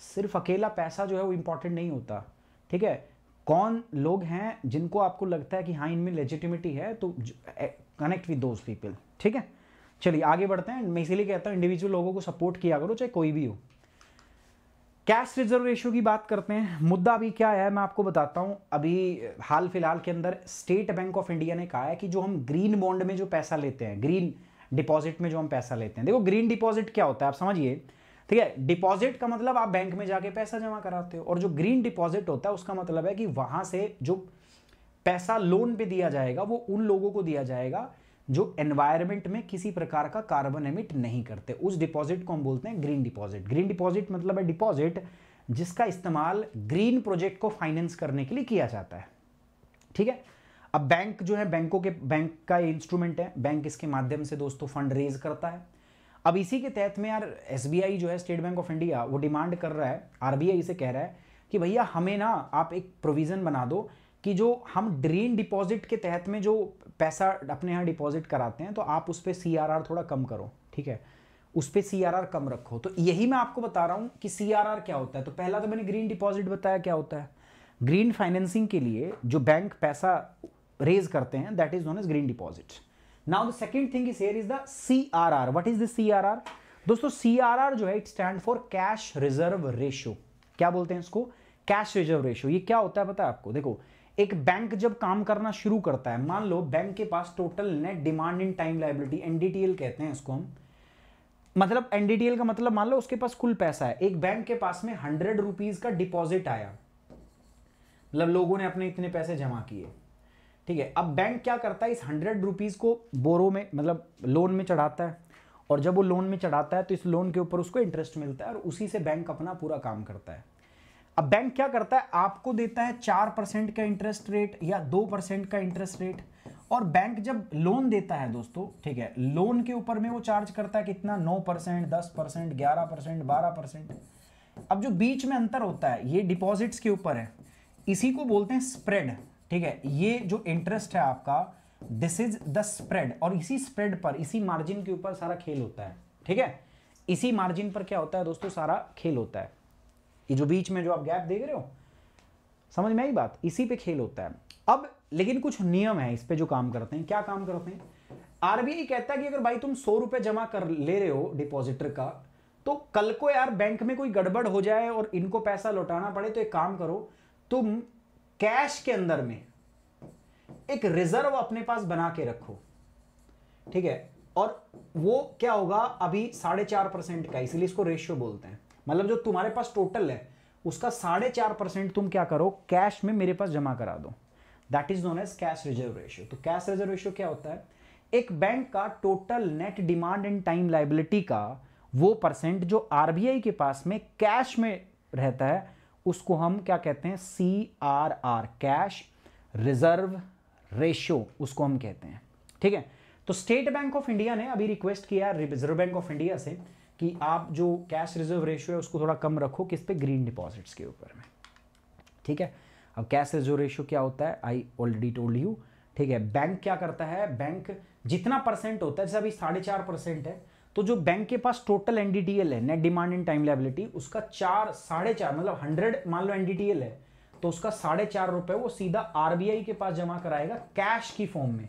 सिर्फ़ अकेला पैसा जो है वो इंपॉर्टेंट नहीं होता, ठीक है? कौन लोग हैं जिनको आपको लगता है कि हाँ इनमें लेजिटिमिटी है तो कनेक्ट विद दोज पीपल ठीक है? चलिए, आगे बढ़ते हैं। मैं इसीलिए कहता हूँ इंडिविजुअल लोगों को सपोर्ट किया करो, चाहे कोई भी हो। कैश रिज़र्व रेशियो की बात करते हैं। मुद्दा अभी क्या है, मैं आपको बताता हूँ। अभी हाल फ़िलहाल के अंदर स्टेट बैंक ऑफ़ इंडिया ने कहा है कि जो हम ग्रीन बॉन्ड में जो पैसा लेते हैं ग्रीन डिपॉजिट में जो हम पैसा लेते हैं। देखो ग्रीन डिपॉजिट क्या होता है, आप समझिए। ठीक है डिपॉजिट का मतलब आप बैंक में जाके पैसा जमा कराते हो। और जो ग्रीन डिपॉजिट होता है, उसका मतलब है कि वहाँ से जो पैसा लोन पे दिया जाएगा, वो उन लोगों को दिया जाएगा जो एनवायरमेंट में किसी प्रकार का कार्बन एमिट नहीं करते। उस डिपॉजिट को हम बोलते हैं ग्रीन डिपॉजिट ग्रीन डिपॉजिट मतलब है डिपॉजिट जिसका इस्तेमाल ग्रीन प्रोजेक्ट को फाइनेंस करने के लिए किया जाता है। ठीक है? अब बैंक जो है बैंकों के बैंक का इंस्ट्रूमेंट है। बैंक इसके माध्यम से दोस्तों फंड रेज करता है। अब इसी के तहत में यार एसबीआई जो है स्टेट बैंक ऑफ़ इंडिया वो डिमांड कर रहा है। आरबीआई से कह रहा है कि भैया हमें ना आप एक प्रोविज़न बना दो कि जो हम ड्रीन डिपॉजिट के तहत में जो पैसा अपने यहाँ डिपॉजिट कराते हैं तो आप उस पर सी थोड़ा कम करो, ठीक है? उस पर सी कम रखो। तो यही मैं आपको बता रहा हूँ कि सीआरआर क्या होता है। तो पहला तो मैंने ग्रीन डिपॉजिट बताया क्या होता है। ग्रीन फाइनेंसिंग के लिए जो बैंक पैसा रेज करते हैं that is known as green deposit now the second thing is here is the C R R what is the C R R दोस्तों सी आर आर जो है it stand for cash reserve ratio क्या बोलते हैं इसको? कैश रिज़र्व रेशियो ये क्या होता है पता है आपको? देखो एक बैंक जब काम करना शुरू करता है, मान लो बैंक के पास total net demand in time liability NDTL कहते हैं इसको हम। मतलब एनडीटीएल का मतलब मान लो उसके पास कुल पैसा है, एक बैंक के पास में हंड्रेड रुपीज़ का डिपॉजिट आया। मतलब लोगों ने अपने इतने पैसे जमा किए। ठीक है, अब बैंक क्या करता है, इस हंड्रेड रुपीज़ को बोरो में मतलब लोन में चढ़ाता है। और जब वो लोन में चढ़ाता है तो इस लोन के ऊपर उसको इंटरेस्ट मिलता है और उसी से बैंक अपना पूरा काम करता है। अब बैंक क्या करता है? आपको देता है चार परसेंट का इंटरेस्ट रेट या दो परसेंट का इंटरेस्ट रेट और बैंक जब लोन देता है दोस्तों, ठीक है लोन के ऊपर में वो चार्ज करता है कितना? नौ परसेंट, दस परसेंट, ग्यारह परसेंट, बारह परसेंट। अब जो बीच में अंतर होता है, ये डिपॉजिट्स के ऊपर है। इसी को बोलते हैं स्प्रेड ठीक है? ये जो इंटरेस्ट है आपका दिस इज़ द स्प्रेड और इसी स्प्रेड पर, इसी मार्जिन के ऊपर सारा खेल होता है, ठीक है? इसी मार्जिन पर क्या होता है दोस्तों? सारा खेल होता है। ये जो बीच में जो आप गैप देख रहे हो, समझ में आई बात? इसी पे खेल होता है। अब, लेकिन कुछ नियम है इस पे जो काम करते हैं। क्या काम करते हैं? आरबीआई कहता है कि अगर भाई तुम सौ रुपए जमा कर ले रहे हो डिपॉजिटर का तो कल को यार बैंक में कोई गड़बड़ हो जाए और इनको पैसा लौटाना पड़े तो एक काम करो, तुम कैश के अंदर में एक रिज़र्व अपने पास बना के रखो। ठीक है? और वो क्या होगा? अभी साढ़े चार परसेंट का, इसलिए इसको रेशियो बोलते हैं। मतलब जो तुम्हारे पास टोटल है, उसका साढ़े चार परसेंट तुम क्या करो? कैश में मेरे पास जमा करा दो। That is known as cash reserve ratio तो कैश रिज़र्व रेशियो क्या होता है? एक बैंक का total net demand and time liability का वो परसेंट जो आरबीआई के पास में कैश में रहता है, उसको हम क्या कहते हैं? C R R cash reserve ratio उसको हम कहते हैं। ठीक है? तो स्टेट बैंक ऑफ़ इंडिया ने अभी रिक्वेस्ट किया रिज़र्व बैंक ऑफ़ इंडिया से कि आप जो कैश रिज़र्व रेशियो है, उसको थोड़ा कम रखो किस पे? ग्रीन डिपॉजिट्स के ऊपर में। ठीक है? अब कैश रिज़र्व रेशियो क्या होता है? आई ऑलरेडी टोल्ड यू ठीक है? बैंक क्या करता है? बैंक जितना परसेंट होता है, जैसे अभी साढ़े चार परसेंट है तो जो बैंक के पास टोटल एनडीटीएल है net demand in time liability उसका चार, साढ़े चार मतलब हंड्रेड मान लो एनडीटीएल है तो उसका साढ़े चार रुपए वो सीधा आरबीआई के पास जमा कराएगा कैश की फॉर्म में।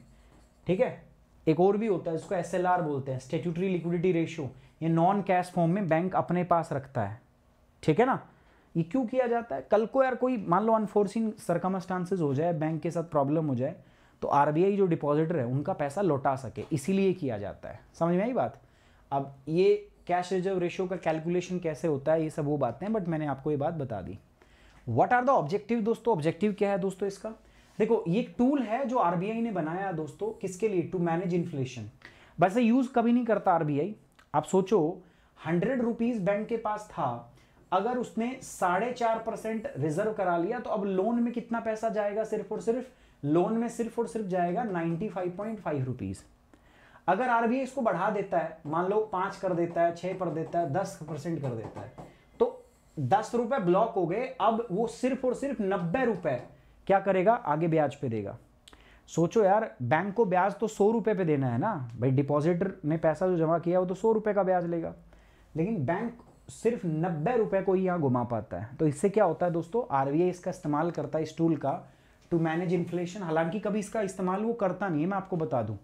ठीक है? एक और भी होता है, इसको एस बोलते हैं स्टेट्यूटरी लिक्विडिटी रेशियो ये नॉन कैश फॉर्म में बैंक अपने पास रखता है। ठीक है ना? ये क्यों किया जाता है? कल को यार कोई, मान लो अनफोर्सिंग सरकमस्टांसेस हो जाए बैंक के साथ प्रॉब्लम हो जाए तो आरबीआई जो डिपॉजिटर है, उनका पैसा लौटा सके। इसीलिए किया जाता है। समझ में आई बात? अब ये कैश रिज़र्व रेशियो का कैलकुलेशन कैसे होता है, ये सब वो बातें हैं बट मैंने आपको ये बात बता दी। व्हाट आर द ऑब्जेक्टिव दोस्तों? ऑब्जेक्टिव क्या है दोस्तों इसका? देखो, ये एक टूल है जो आरबीआई ने बनाया दोस्तों, किसके लिए? टू मैनेज इन्फ्लेशन वैसे यूज़ कभी नहीं करता आरबीआई आप सोचो, हंड्रेड रुपीज़ बैंक के पास था, अगर उसने साढ़े चार परसेंट रिज़र्व करा लिया तो अब लोन में कितना पैसा जाएगा सिर्फ़ और सिर्फ़? लोन में सिर्फ़ और सिर्फ़ जाएगा ninety five point five rupees अगर आरबीआई इसको बढ़ा देता है, मान लो पाँच कर देता है, छह कर देता है, दस परसेंट कर देता है तो दस रुपए ब्लॉक हो गए, अब वो सिर्फ़ और सिर्फ़ नब्बे रुपए क्या करेगा? आगे ब्याज पे देगा। सोचो यार बैंक को ब्याज तो सौ रुपए पे देना है ना? भाई डिपॉजिटर ने पैसा जो जमा किया, वो तो सौ रुपए का ब्याज लेगा। लेकिन बैंक सिर्फ़ नब्बे रुपए को ही यहाँ घुमा पाता है। तो इससे क्या होता है दोस्तों? आरबीआई इसका इस्तेमाल करता है इस टूल का टू मैनेज इन्फ्लेशन हालाँकि कभी इसका इस्तेमाल वो करता नहीं है, मैं आपको बता दूँ।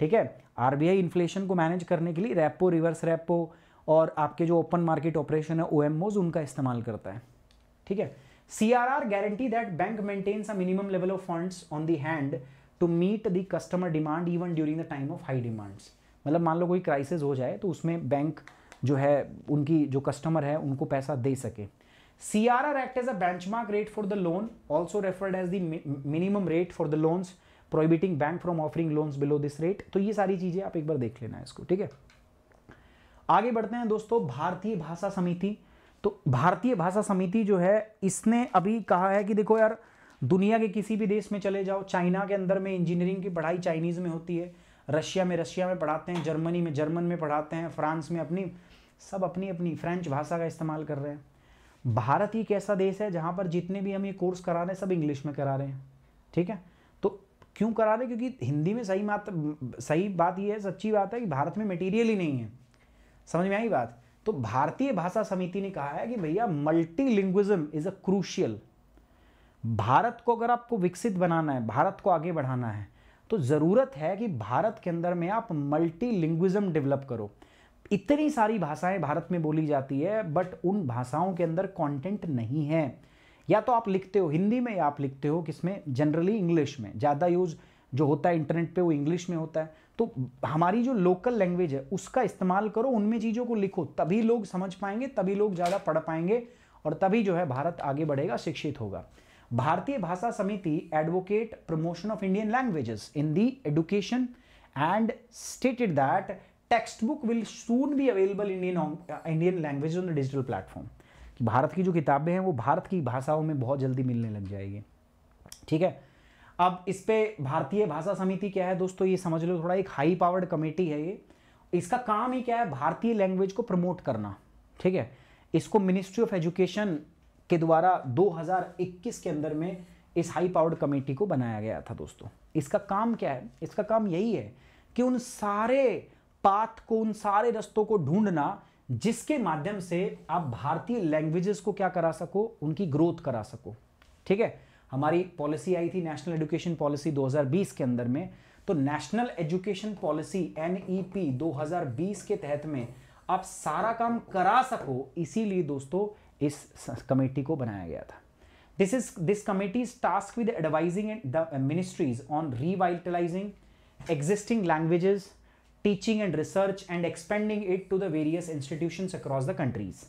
ठीक है? आरबीआई इन्फ्लेशन को मैनेज करने के लिए रेपो रिवर्स रेपो और आपके जो ओपन मार्केट ऑपरेशन है ओ उनका इस्तेमाल करता है। ठीक है? Are guarantee that bank maintains a minimum level of funds on the hand to meet the customer demand even during the time of high demands मतलब मान लो कोई क्राइसिस हो जाए तो उसमें बैंक जो है, उनकी जो कस्टमर है, उनको पैसा दे सके। C R R act as a benchmark rate for the loan also referred as the minimum rate for the loans prohibiting bank from offering loans below this rate तो ये सारी चीज़ें आप एक बार देख लेना है इसको, ठीक है? आगे बढ़ते हैं दोस्तों, भारतीय भाषा समिति। तो भारतीय भाषा समिति जो है, इसने अभी कहा है कि देखो यार, दुनिया के किसी भी देश में चले जाओ, चाइना के अंदर में इंजीनियरिंग की पढ़ाई चाइनीज़ में होती है। रशिया में रशिया में पढ़ाते हैं, जर्मनी में, जर्मन में पढ़ाते हैं, फ्रांस में अपनी, सब अपनी अपनी फ्रेंच भाषा का इस्तेमाल कर रहे हैं। भारत ही एक ऐसा देश है जहाँ पर जितने भी हम ये कोर्स करा रहे हैं, सब इंग्लिश में करा रहे हैं। ठीक है? तो क्यों करा रहे? क्योंकि हिंदी में सही बात सही बात यह है, सच्ची बात है कि भारत में मटेरियल ही नहीं है। समझ में आई बात? तो भारतीय भाषा समिति ने कहा है कि भैया multilingualism is a crucial Bharat को अगर आपको विकसित बनाना है, भारत को आगे बढ़ाना है तो ज़रूरत है कि भारत के अंदर में आप मल्टी लिंग्विज्म डेवलप करो। इतनी सारी भाषाएँ भारत में बोली जाती है बट उन भाषाओं के अंदर कंटेंट नहीं है। या तो आप लिखते हो, हिंदी में या आप लिखते हो, किसमें? जनरली इंग्लिश में। ज़्यादा यूज़ जो होता है इंटरनेट पे, वो इंग्लिश में होता है। तो हमारी जो लोकल लैंग्वेज है, उसका इस्तेमाल करो, उनमें चीज़ों को लिखो, तभी लोग समझ पाएँगे, तभी लोग ज़्यादा पढ़ पाएँगे और तभी जो है भारत आगे बढ़ेगा, शिक्षित होगा। Bharatiya Bhasha Samiti advocate promotion of Indian languages in the education and stated that text book will soon be available Indian Indian language on the digital platform Bharat की जो किताबें हैं, वो भारत की भाषाओं में बहुत जल्दी मिलने लग जाएगी। ठीक है? अब इस पर भारतीय भाषा समिति क्या है दोस्तों, ये समझ लो थोड़ा, एक हाई पावर्ड कमेटी है ये। इसका काम ही क्या है, भारतीय लैंग्वेज को प्रमोट करना, ठीक है? इसको मिनिस्ट्री ऑफ़ एजुकेशन के द्वारा 2021 के अंदर में इस हाई पावर्ड कमेटी को बनाया गया था दोस्तों। इसका काम क्या है? इसका काम यही है कि उन सारे पाथ को, उन सारे रस्तों को ढूंढना, जिसके माध्यम से आप भारतीय लैंग्वेजेस को क्या करा सको, उनकी ग्रोथ करा सको, ठीक है? हमारी पॉलिसी आई थी नेशनल एजुकेशन पॉलिसी 2020 के अंदर में तो नेशनल एजुकेशन पॉलिसी एनईपी 2020 के तहत में आप सारा काम करा सको, इसीलिए दोस्तों इस कमेटी को बनाया गया था this is this committee task with advising the ministries on revitalising existing languages teaching and research and expanding it to the various institutions across the countries.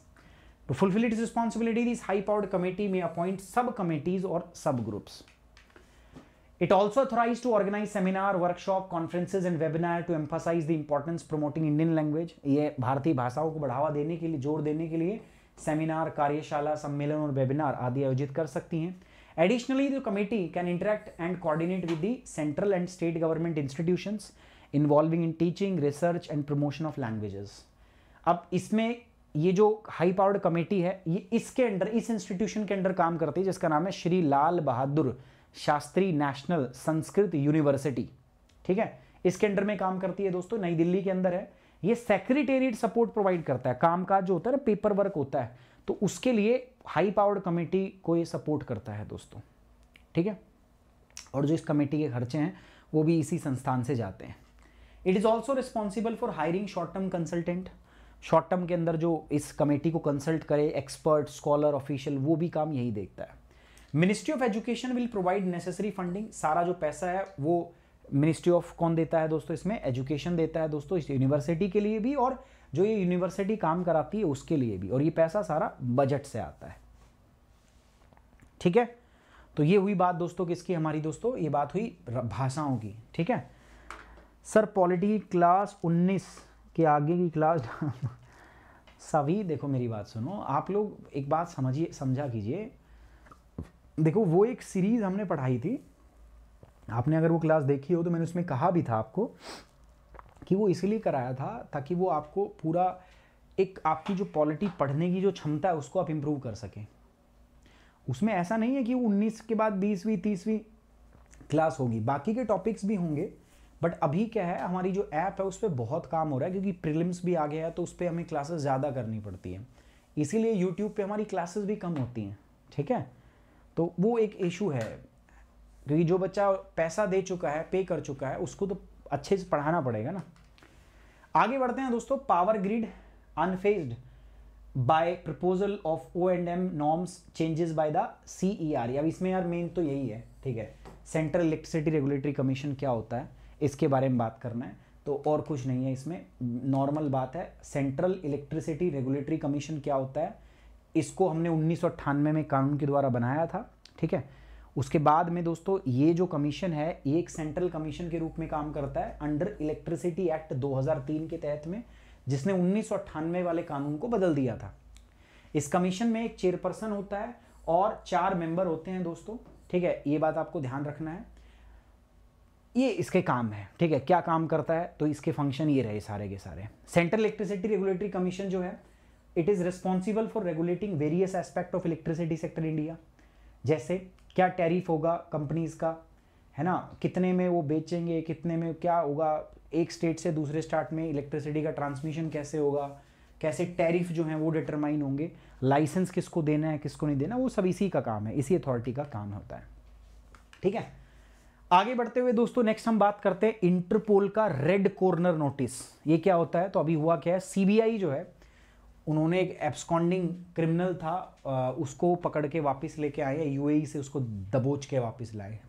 To fulfil it responsibility this high powered committee may appoint sub committees और sub groups it also authorise to organise seminar workshop conferences and webinar to emphasise the importance promoting Indian language ये भारतीय भाषाओं को बढ़ावा देने के लिए, ज़ोर देने के लिए सेमिनार कार्यशाला, सम्मेलन और वेबिनार आदि आयोजित कर सकती हैं। Additionally the committee can interact and coordinate with the central and state government institutions involving in teaching research and promotion of languages अब इसमें ये जो हाई पावर्ड कमेटी है, ये इसके अंडर, इस इंस्टीट्यूशन के अंडर काम करती है, जिसका नाम है श्री लाल बहादुर शास्त्री नेशनल संस्कृत यूनिवर्सिटी ठीक है? इसके अंडर में काम करती है दोस्तों, नई दिल्ली के अंदर है। ये सेक्रेटेरिएट सपोर्ट प्रोवाइड करता है। काम काज जो होता है ना पेपर वर्क होता है। तो उसके लिए हाई पावर्ड कमेटी को ये सपोर्ट करता है दोस्तों। ठीक है? और जो इस कमेटी के खर्चे हैं, वो भी इसी संस्थान से जाते हैं। It is also responsible for hiring short term consultant short term के अंदर जो इस कमेटी को कंसल्ट करे एक्सपर्ट स्कॉलर ऑफिशियल वो भी काम यही देखता है। Ministry of education will provide necessary funding सारा जो पैसा है, वो मिनिस्ट्री ऑफ़ कौन देता है दोस्तों इसमें? एजुकेशन देता है दोस्तों इस यूनिवर्सिटी के लिए भी और जो ये यूनिवर्सिटी काम कराती है उसके लिए भी। और ये पैसा सारा बजट से आता है। ठीक है? तो ये हुई बात दोस्तों किसकी? हमारी दोस्तों, ये बात हुई भाषाओं की। ठीक है? सर पॉलिटी क्लास 19 के आगे की क्लास सभी, देखो मेरी बात सुनो, आप लोग एक बात समझिए, समझा कीजिए। देखो, वो एक सीरीज़ हमने पढ़ाई थी। आपने अगर वो क्लास देखी हो तो मैंने उसमें कहा भी था आपको कि वो इसलिए कराया था ताकि वो आपको पूरा एक आपकी जो पॉलिटी पढ़ने की जो क्षमता है, उसको आप इम्प्रूव कर सकें। उसमें ऐसा नहीं है कि उन्नीस के बाद बीसवीं, तीसवीं क्लास होगी। बाकी के टॉपिक्स भी होंगे। बट अभी क्या है, हमारी जो ऐप है, उस पर बहुत काम हो रहा है, क्योंकि प्रिलिम्स भी आ गया है तो उस पर हमें क्लासेस ज़्यादा करनी पड़ती है। इसीलिए यूट्यूब पे हमारी क्लासेस भी कम होती हैं, ठीक है? तो वो एक इशू है, क्योंकि जो बच्चा पैसा दे चुका है पे कर चुका है, उसको तो अच्छे से पढ़ाना पड़ेगा ना। आगे बढ़ते हैं दोस्तों power grid unfazed by proposal of O and M norms changes by the C E R अब इसमें यार मेन तो यही है, ठीक है? सेंट्रल इलेक्ट्रिसिटी रेगुलेटरी कमीशन क्या होता है? इसके बारे में बात करना है। तो और कुछ नहीं है इसमें। नॉर्मल बात है, सेंट्रल इलेक्ट्रिसिटी रेगुलेटरी कमीशन क्या होता है? इसको हमने उन्नीस सौ अठानवे में कानून के द्वारा बनाया था, ठीक है? उसके बाद में दोस्तों, ये जो कमीशन है, ये एक सेंट्रल कमीशन के रूप में काम करता है, अंडर इलेक्ट्रिसिटी एक्ट 2003 के तहत में, जिसने उन्नीस सौ अट्ठानवे वाले कानून को बदल दिया था। इस कमीशन में एक चेयरपर्सन होता है और चार मेंबर होते हैं दोस्तों, ठीक है? ये बात आपको ध्यान रखना है। ये इसके काम है, ठीक है? क्या काम करता है? तो इसके फ़ंक्शन ये रहे सारे के सारे। सेंट्रल इलेक्ट्रिसिटी रेगुलेटरी कमीशन जो है it is responsible for regulating various aspect of electricity sector India जैसे क्या टैरिफ होगा कंपनीज़ का, है ना? कितने में वो बेचेंगे, कितने में क्या होगा? एक स्टेट से दूसरे स्टेट में इलेक्ट्रिसिटी का ट्रांसमिशन कैसे होगा? कैसे टैरिफ जो है वो डिटरमाइन होंगे? लाइसेंस किसको देना है, किसको नहीं देना? वो सब इसी का काम है, इसी अथॉरिटी का काम होता है। ठीक है? आगे बढ़ते हुए दोस्तों नेक्स्ट हम बात करते हैं इंटरपोल का रेड कॉर्नर नोटिस ये क्या होता है? तो अभी हुआ क्या है? सीबीआई जो है, उन्होंने एक एब्सकॉन्डिंग क्रिमिनल था उसको पकड़ के वापस लेके आए यूएई से उसको दबोच के वापस लाए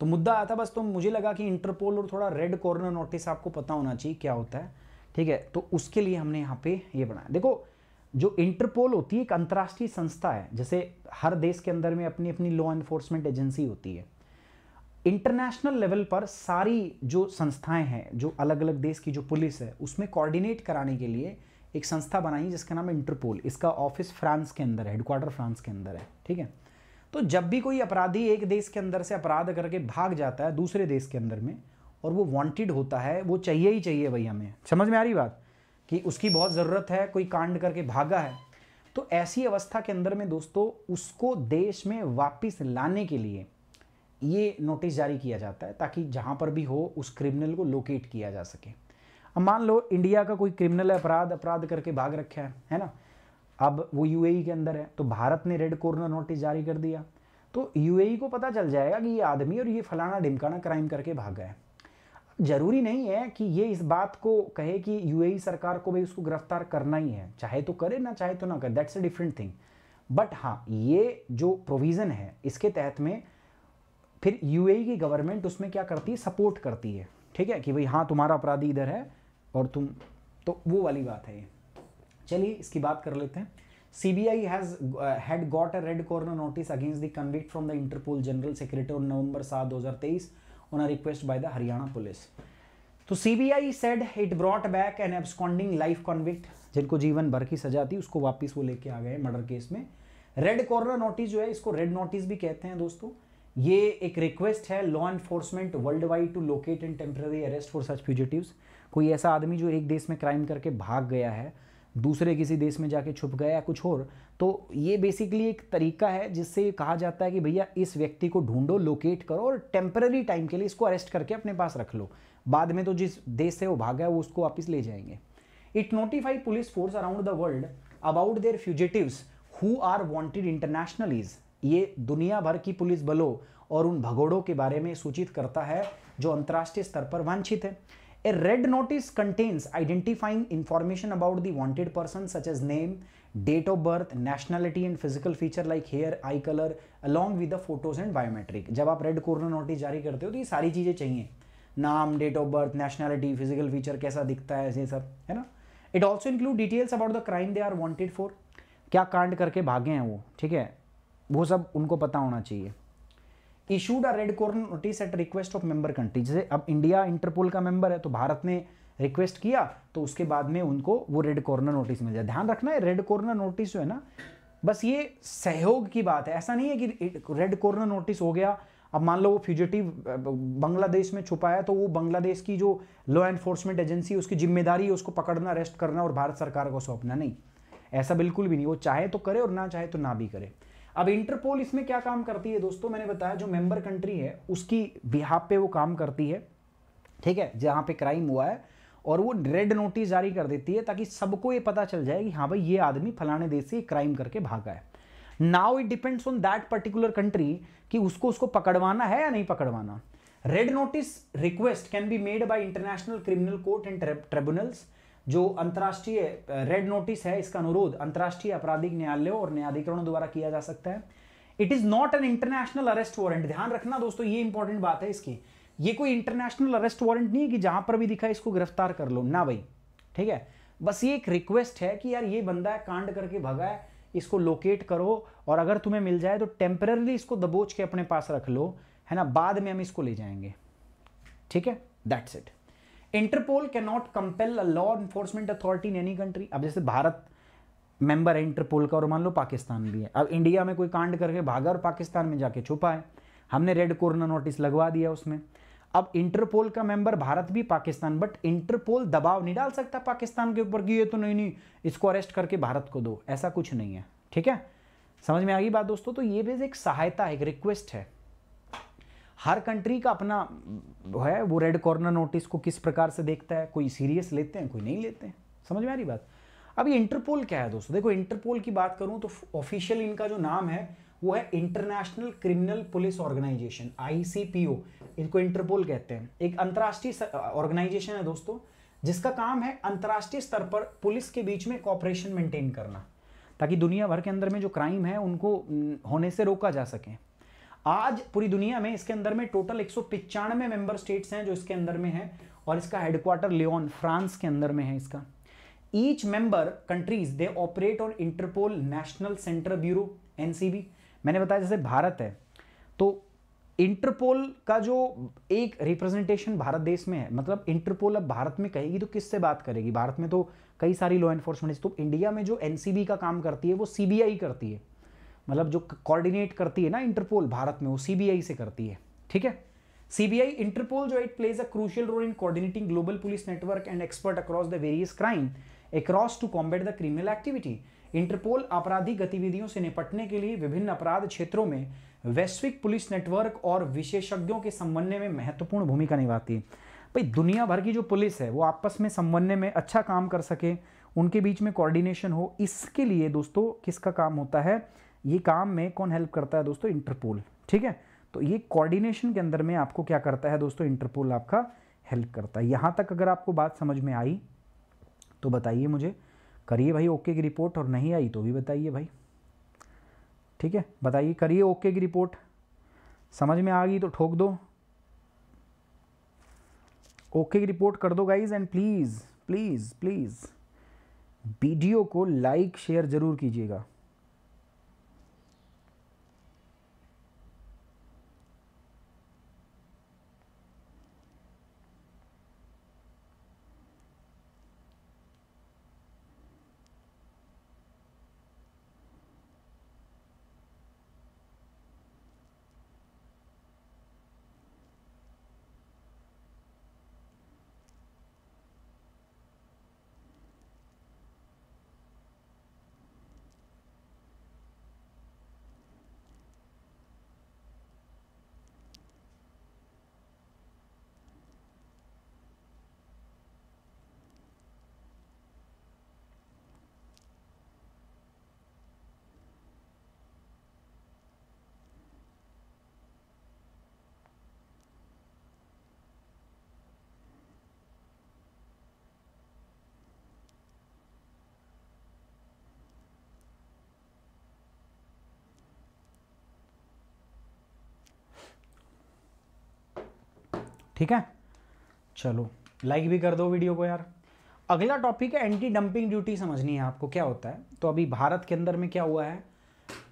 तो मुद्दा आता बस तो मुझे लगा कि इंटरपोल और थोड़ा रेड कॉर्नर नोटिस आपको पता होना चाहिए क्या होता है। ठीक है तो उसके लिए हमने यहाँ पे ये बनाया। देखो, जो इंटरपोल होती है, एक अंतर्राष्ट्रीय संस्था है। जैसे हर देश के अंदर में अपनी अपनी लॉ एनफोर्समेंट एजेंसी होती है। इंटरनेशनल लेवल पर सारी जो संस्थाएँ हैं, जो अलग अलग देश की जो पुलिस है, उसमें कोऑर्डिनेट कराने के लिए एक संस्था बनाई जिसका नाम है इंटरपोल इसका ऑफ़िस फ्रांस के अंदर है हेडक्वार्टर फ्रांस के अंदर है, ठीक है? तो जब भी कोई अपराधी एक देश के अंदर से अपराध करके भाग जाता है, दूसरे देश के अंदर में, और वो वांटेड होता है, वो चाहिए ही चाहिए भाई हमें। समझ में आ रही बात? कि उसकी बहुत ज़रूरत है, कोई कांड करके भागा है। तो ऐसी अवस्था के अंदर में दोस्तों, उसको देश में वापस लाने के लिए ये नोटिस जारी किया जाता है ताकि जहाँ पर भी हो, उस क्रिमिनल को लोकेट किया जा सके। अब मान लो इंडिया का कोई क्रिमिनल अपराध अपराध करके भाग रखा है है ना? अब वो यूएई के अंदर है तो भारत ने रेड कॉर्नर नोटिस जारी कर दिया। तो यूएई को पता चल जाएगा कि ये आदमी और ये फलाना ढिमकाना क्राइम करके भागा है ज़रूरी नहीं है कि ये इस बात को कहे कि यूएई सरकार को भाई उसको गिरफ़्तार करना ही है। चाहे तो करे ना, चाहे तो ना करे that's a different thing but हाँ ये जो प्रोविज़न है, इसके तहत में फिर यू की गवर्नमेंट उसमें क्या करती है? सपोर्ट करती है। ठीक है? कि भाई हाँ तुम्हारा अपराधी इधर है और तुम तो वो वाली बात है ये। चलिए, इसकी बात कर लेते हैं। C B I had got a red corner notice against the convict from the Interpol general secretary on November सात दो हज़ार तेईस on a request by the Haryana police तो C B I said it brought back an absconding life convict जिनको जीवन भर की सजा थी, उसको वापिस वो लेके आ गए मर्डर केस में। रेड कॉर्नर नोटिस जो है, इसको रेड नोटिस भी कहते हैं दोस्तों। ये एक रिक्वेस्ट है law enforcement world wide to locate and temporary arrest for such fugitives कोई ऐसा आदमी जो एक देश में क्राइम करके भाग गया है, दूसरे किसी देश में जाके छुप गया या कुछ और तो ये बेसिकली एक तरीका है जिससे कहा जाता है कि भैया इस व्यक्ति को ढूंढो लोकेट करो और टेम्पररी टाइम के लिए इसको अरेस्ट करके अपने पास रख लो। बाद में तो जिस देश से वो भागा है, वो उसको वापस ले जाएँगे। It notify police force around the world about their fugitives who are wanted internationally ये दुनिया भर की पुलिस बलों और उन भगोड़ों के बारे में सूचित करता है, जो अंतर्राष्ट्रीय स्तर पर वांछित है। A red notice contains identifying information about the wanted person such as name date of birth nationality and physical feature like hair eye colour along with the photos and biometric जब आप रेड कॉर्नर नोटिस जारी करते हो तो ये सारी चीज़ें चाहिए। नाम date of birth nationality physical feature कैसा दिखता है, ये सब, है ना? It also include details about the crime they are wanted for क्या कांड करके भागे हैं वो, ठीक है? वो सब उनको पता होना चाहिए। Issued a red corner notice at request of member country जैसे अब इंडिया इंटरपोल का मेंबर है तो भारत ने रिक्वेस्ट किया तो उसके बाद में उनको वो रेड कॉर्नर नोटिस मिल जाए। ध्यान रखना है रेड कॉर्नर नोटिस जो है ना, बस ये सहयोग की बात है। ऐसा नहीं है कि रेड कॉर्नर नोटिस हो गया, अब मान लो वो फ्यूजिटिव बांग्लादेश में छुपा है तो वो बांग्लादेश की जो लॉ एनफोर्समेंट एजेंसी उसकी ज़िम्मेदारी है उसको पकड़ना अरेस्ट करना और भारत सरकार को सौंपना। नहीं, ऐसा बिल्कुल भी नहीं। वो चाहे तो करे और ना चाहे तो ना भी करे। अब इंटरपोल इसमें क्या काम करती है दोस्तों? मैंने बताया, जो मेंबर कंट्री है, उसकी बिहार पे वो काम करती है, ठीक है? जहाँ पे क्राइम हुआ है, और वो रेड नोटिस जारी कर देती है, ताकि सबको ये पता चल जाए कि हाँ भाई, ये आदमी फलाने देश से क्राइम करके भागा है। Now it depends on that particular country कि उसको उसको पकड़वाना है या नहीं पकड़वाना। Red notice request can be made by international criminal court and tribunals जो अंतर्राष्ट्रीय रेड नोटिस है, इसका अनुरोध अंतर्राष्ट्रीय आपराधिक न्यायालयों और न्यायाधिकरणों द्वारा किया जा सकता है। It is not an international arrest warrant ध्यान रखना दोस्तों, ये इंपॉर्टेंट बात है इसकी। ये कोई इंटरनेशनल अरेस्ट वारंट नहीं है कि जहाँ पर भी दिखा इसको गिरफ़्तार कर लो। ना भाई, ठीक है? बस ये एक रिक्वेस्ट है कि यार ये बंदा है, कांड करके भगा है, इसको लोकेट करो और अगर तुम्हें मिल जाए तो टेम्पररी इसको दबोच के अपने पास रख लो, है ना? बाद में हम इसको ले जाएँगे। ठीक है? That's it Interpol can not compel a law enforcement authority in any country अब जैसे भारत मेंबर है इंटरपोल का, और मान लो पाकिस्तान भी है। अब इंडिया में कोई कांड करके भागा और पाकिस्तान में जाके छुपा है। हमने रेड कॉर्नर नोटिस लगवा दिया उसमें। अब इंटरपोल का मेंबर भारत भी पाकिस्तान बट इंटरपोल दबाव नहीं डाल सकता पाकिस्तान के ऊपर कि ये तो नहीं नहीं, इसको अरेस्ट करके भारत को दो। ऐसा कुछ नहीं है। ठीक है? समझ में आ गई बात दोस्तों? तो ये भी एक सहायता एक रिक्वेस्ट है। हर कंट्री का अपना है, वो रेड कॉर्नर नोटिस को किस प्रकार से देखता है, कोई सीरियस लेते हैं, कोई नहीं लेते हैं। समझ में आ रही बात? अब ये इंटरपोल क्या है दोस्तों? देखो, इंटरपोल की बात करूँ तो ऑफिशियल इनका जो नाम है, वो है international criminal police organization, ICPO. इनको इंटरपोल कहते हैं। एक अंतर्राष्ट्रीय ऑर्गेनाइजेशन है दोस्तों, जिसका काम है अंतर्राष्ट्रीय स्तर पर पुलिस के बीच में कॉपरेशन मेंटेन करना, ताकि दुनिया भर के अंदर में जो क्राइम है, उनको होने से रोका जा सके। आज पूरी दुनिया में इसके अंदर में टोटल एक मेंबर स्टेट्स हैं जो इसके अंदर में है और इसका हेडक्वार्टर लियोन फ्रांस के अंदर में है इसका। Each member countries they operate on Interpol national centre bureau NCB मैंने बताया जैसे भारत है तो इंटरपोल का जो एक रिप्रेजेंटेशन भारत देश में है मतलब इंटरपोल अब भारत में कहेगी तो किससे बात करेगी? भारत में तो कई सारी लॉ एनफोर्समेंट तो इंडिया में जो एनसीबी का काम करती है, वो सीबीआई करती है। मतलब जो कोऑर्डिनेट करती है ना इंटरपोल भारत में, वो सीबीआई से करती है, ठीक है? सीबीआई इंटरपोल जो it plays a crucial role in coordinating global police network and expert across the various crime across to combat the criminal activity Interpol आपराधिक गतिविधियों से निपटने के लिए विभिन्न अपराध क्षेत्रों में वैश्विक पुलिस नेटवर्क और विशेषज्ञों के समन्वय में महत्वपूर्ण भूमिका निभाती है। भाई, दुनिया भर की जो पुलिस है, वो आपस में समन्वय में अच्छा काम कर सके, उनके बीच में कोऑर्डिनेशन हो, इसके लिए दोस्तों किसका काम होता है? ये काम में कौन हेल्प करता है दोस्तों? इंटरपोल ठीक है? तो ये कोऑर्डिनेशन के अंदर में आपको क्या करता है दोस्तों? इंटरपोल आपका हेल्प करता है। यहाँ तक अगर आपको बात समझ में आई तो बताइए मुझे। करिए भाई ओके की रिपोर्ट और नहीं आई तो भी बताइए भाई। ठीक है? बताइए, करिए ओके की रिपोर्ट समझ में आ गई तो ठोक दो। ओके की रिपोर्ट कर दो guys and please please please video को लाइक शेयर ज़रूर कीजिएगा। ठीक है? चलो लाइक भी कर दो वीडियो को यार। अगला टॉपिक है एंटी डंपिंग ड्यूटी समझनी है आपको, क्या होता है? तो अभी भारत के अंदर में क्या हुआ है?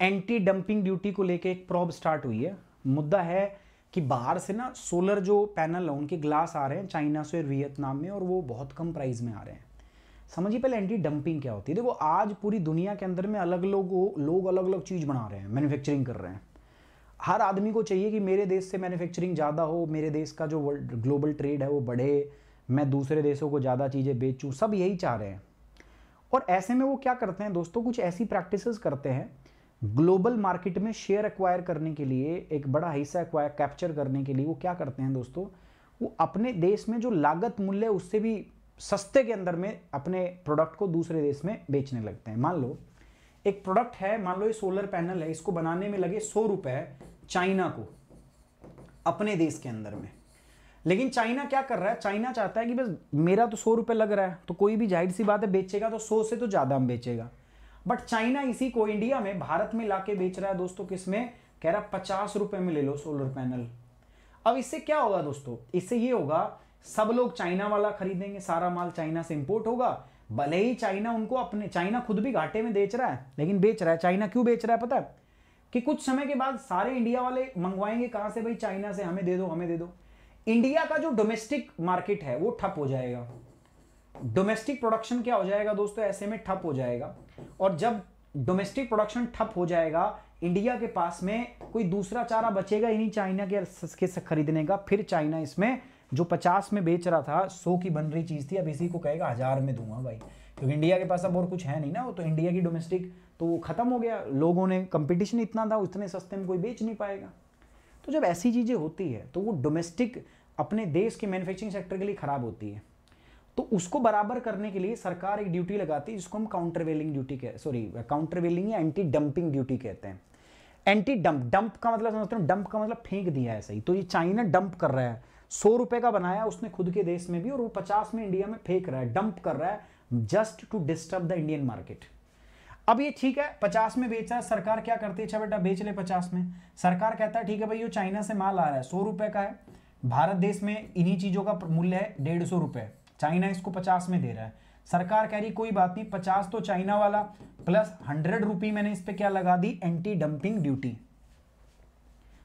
एंटी डंपिंग ड्यूटी को लेके एक प्रॉब स्टार्ट हुई है। मुद्दा है कि बाहर से ना सोलर जो पैनल है, उनके ग्लास आ रहे हैं चाइना से, वियतनाम में, और वो बहुत कम प्राइस में आ रहे हैं। समझिए पहले एंटी डंपिंग क्या होती है? देखो, आज पूरी दुनिया के अंदर में अलग लोग लोग अलग अलग चीज़ बना रहे हैं मैन्युफैक्चरिंग कर रहे हैं। हर आदमी को चाहिए कि मेरे देश से मैन्युफैक्चरिंग ज़्यादा हो, मेरे देश का जो वर्ल्ड ग्लोबल ट्रेड है वो बढ़े, मैं दूसरे देशों को ज़्यादा चीज़ें बेचूँ, सब यही चाह रहे हैं। और ऐसे में वो क्या करते हैं दोस्तों, कुछ ऐसी प्रैक्टिसेस करते हैं ग्लोबल मार्केट में शेयर एक्वायर करने के लिए, एक बड़ा हिस्सा एक्वायर कैप्चर करने के लिए वो क्या करते हैं दोस्तों, वो अपने देश में जो लागत मूल्य उससे भी सस्ते के अंदर में अपने प्रोडक्ट को दूसरे देश में बेचने लगते हैं। मान लो एक प्रोडक्ट है, मान लो ये सोलर पैनल है, इसको बनाने में लगे सौ रुपए चाइना को, अपने देश के अंदर में। लेकिन चाइना क्या कर रहा है? चाइना चाहता है कि बस मेरा तो सौ रुपए लग रहा है तो कोई भी ज़ाहिर सी बात है बेचेगा तो सौ से तो ज़्यादा हम बेचेगा। बट चाइना इसी को इंडिया में, भारत में लाके बेच रहा है दोस्तों किसमें कह रहा पचास रुपए में ले लो सोलर पैनल अब इससे क्या होगा दोस्तों? इससे ये होगा, सब लोग चाइना वाला खरीदेंगे, सारा माल चाइना से इंपोर्ट होगा। भले ही चाइना उनको अपने, चाइना खुद भी घाटे में बेच रहा है, लेकिन बेच रहा है। चाइना क्यों बेच रहा है पता है? कि कुछ समय के बाद सारे इंडिया वाले मंगवाएँगे कहाँ से? भाई चाइना से, हमें दे दो, हमें दे दो। इंडिया का जो डोमेस्टिक मार्केट है, वो ठप हो जाएगा। डोमेस्टिक प्रोडक्शन क्या हो जाएगा दोस्तों? ऐसे में ठप हो जाएगा। और जब डोमेस्टिक प्रोडक्शन ठप हो जाएगा, इंडिया के पास में कोई दूसरा चारा बचेगा ही नहीं चाइना के खरीदने का। फिर चाइना इसमें जो पचास में बेच रहा था, सौ की बन रही चीज़ थी, अब इसी को कहेगा हज़ार में दूँगा भाई। क्योंकि इंडिया के पास अब और कुछ है नहीं ना, वो तो इंडिया की डोमेस्टिक तो वो ख़त्म हो गया। लोगों ने कंपटीशन इतना था उतने सस्ते में कोई बेच नहीं पाएगा। तो जब ऐसी चीज़ें होती है तो वो डोमेस्टिक अपने देश के मैन्युफैक्चरिंग सेक्टर के लिए ख़राब होती है। तो उसको बराबर करने के लिए सरकार एक ड्यूटी लगाती है, जिसको हम काउंटर वेलिंग ड्यूटी कह सॉरी काउंटर वेलिंग या एंटी डंपिंग ड्यूटी कहते हैं। एंटी डंप डंप का मतलब समझते हो डंप का मतलब फेंक दिया है सही। तो ये चाइना डंप कर रहा है। सौ रुपए का बनाया उसने खुद के देश में भी और वो पचास में इंडिया में फेंक रहा है डंप कर रहा है just to disturb the Indian market अब ये ठीक है, पचास में बेचा है, सरकार क्या करती है? अच्छा बेटा, बेच ले पचास में। सरकार कहता है, ठीक है भाई, ये चाइना से माल आ रहा है, सौ रुपए का है। भारत देश में इन्हीं चीज़ों का मूल्य है, डेढ़ सौ रुपए। चाइना इसको पचास में दे रहा है। सरकार कह रही कोई बात नहीं, पचास तो चाइना वाला प्लस हंड्रेड रुपी मैंने इस पर क्या लगा दी? एंटी डंपिंग ड्यूटी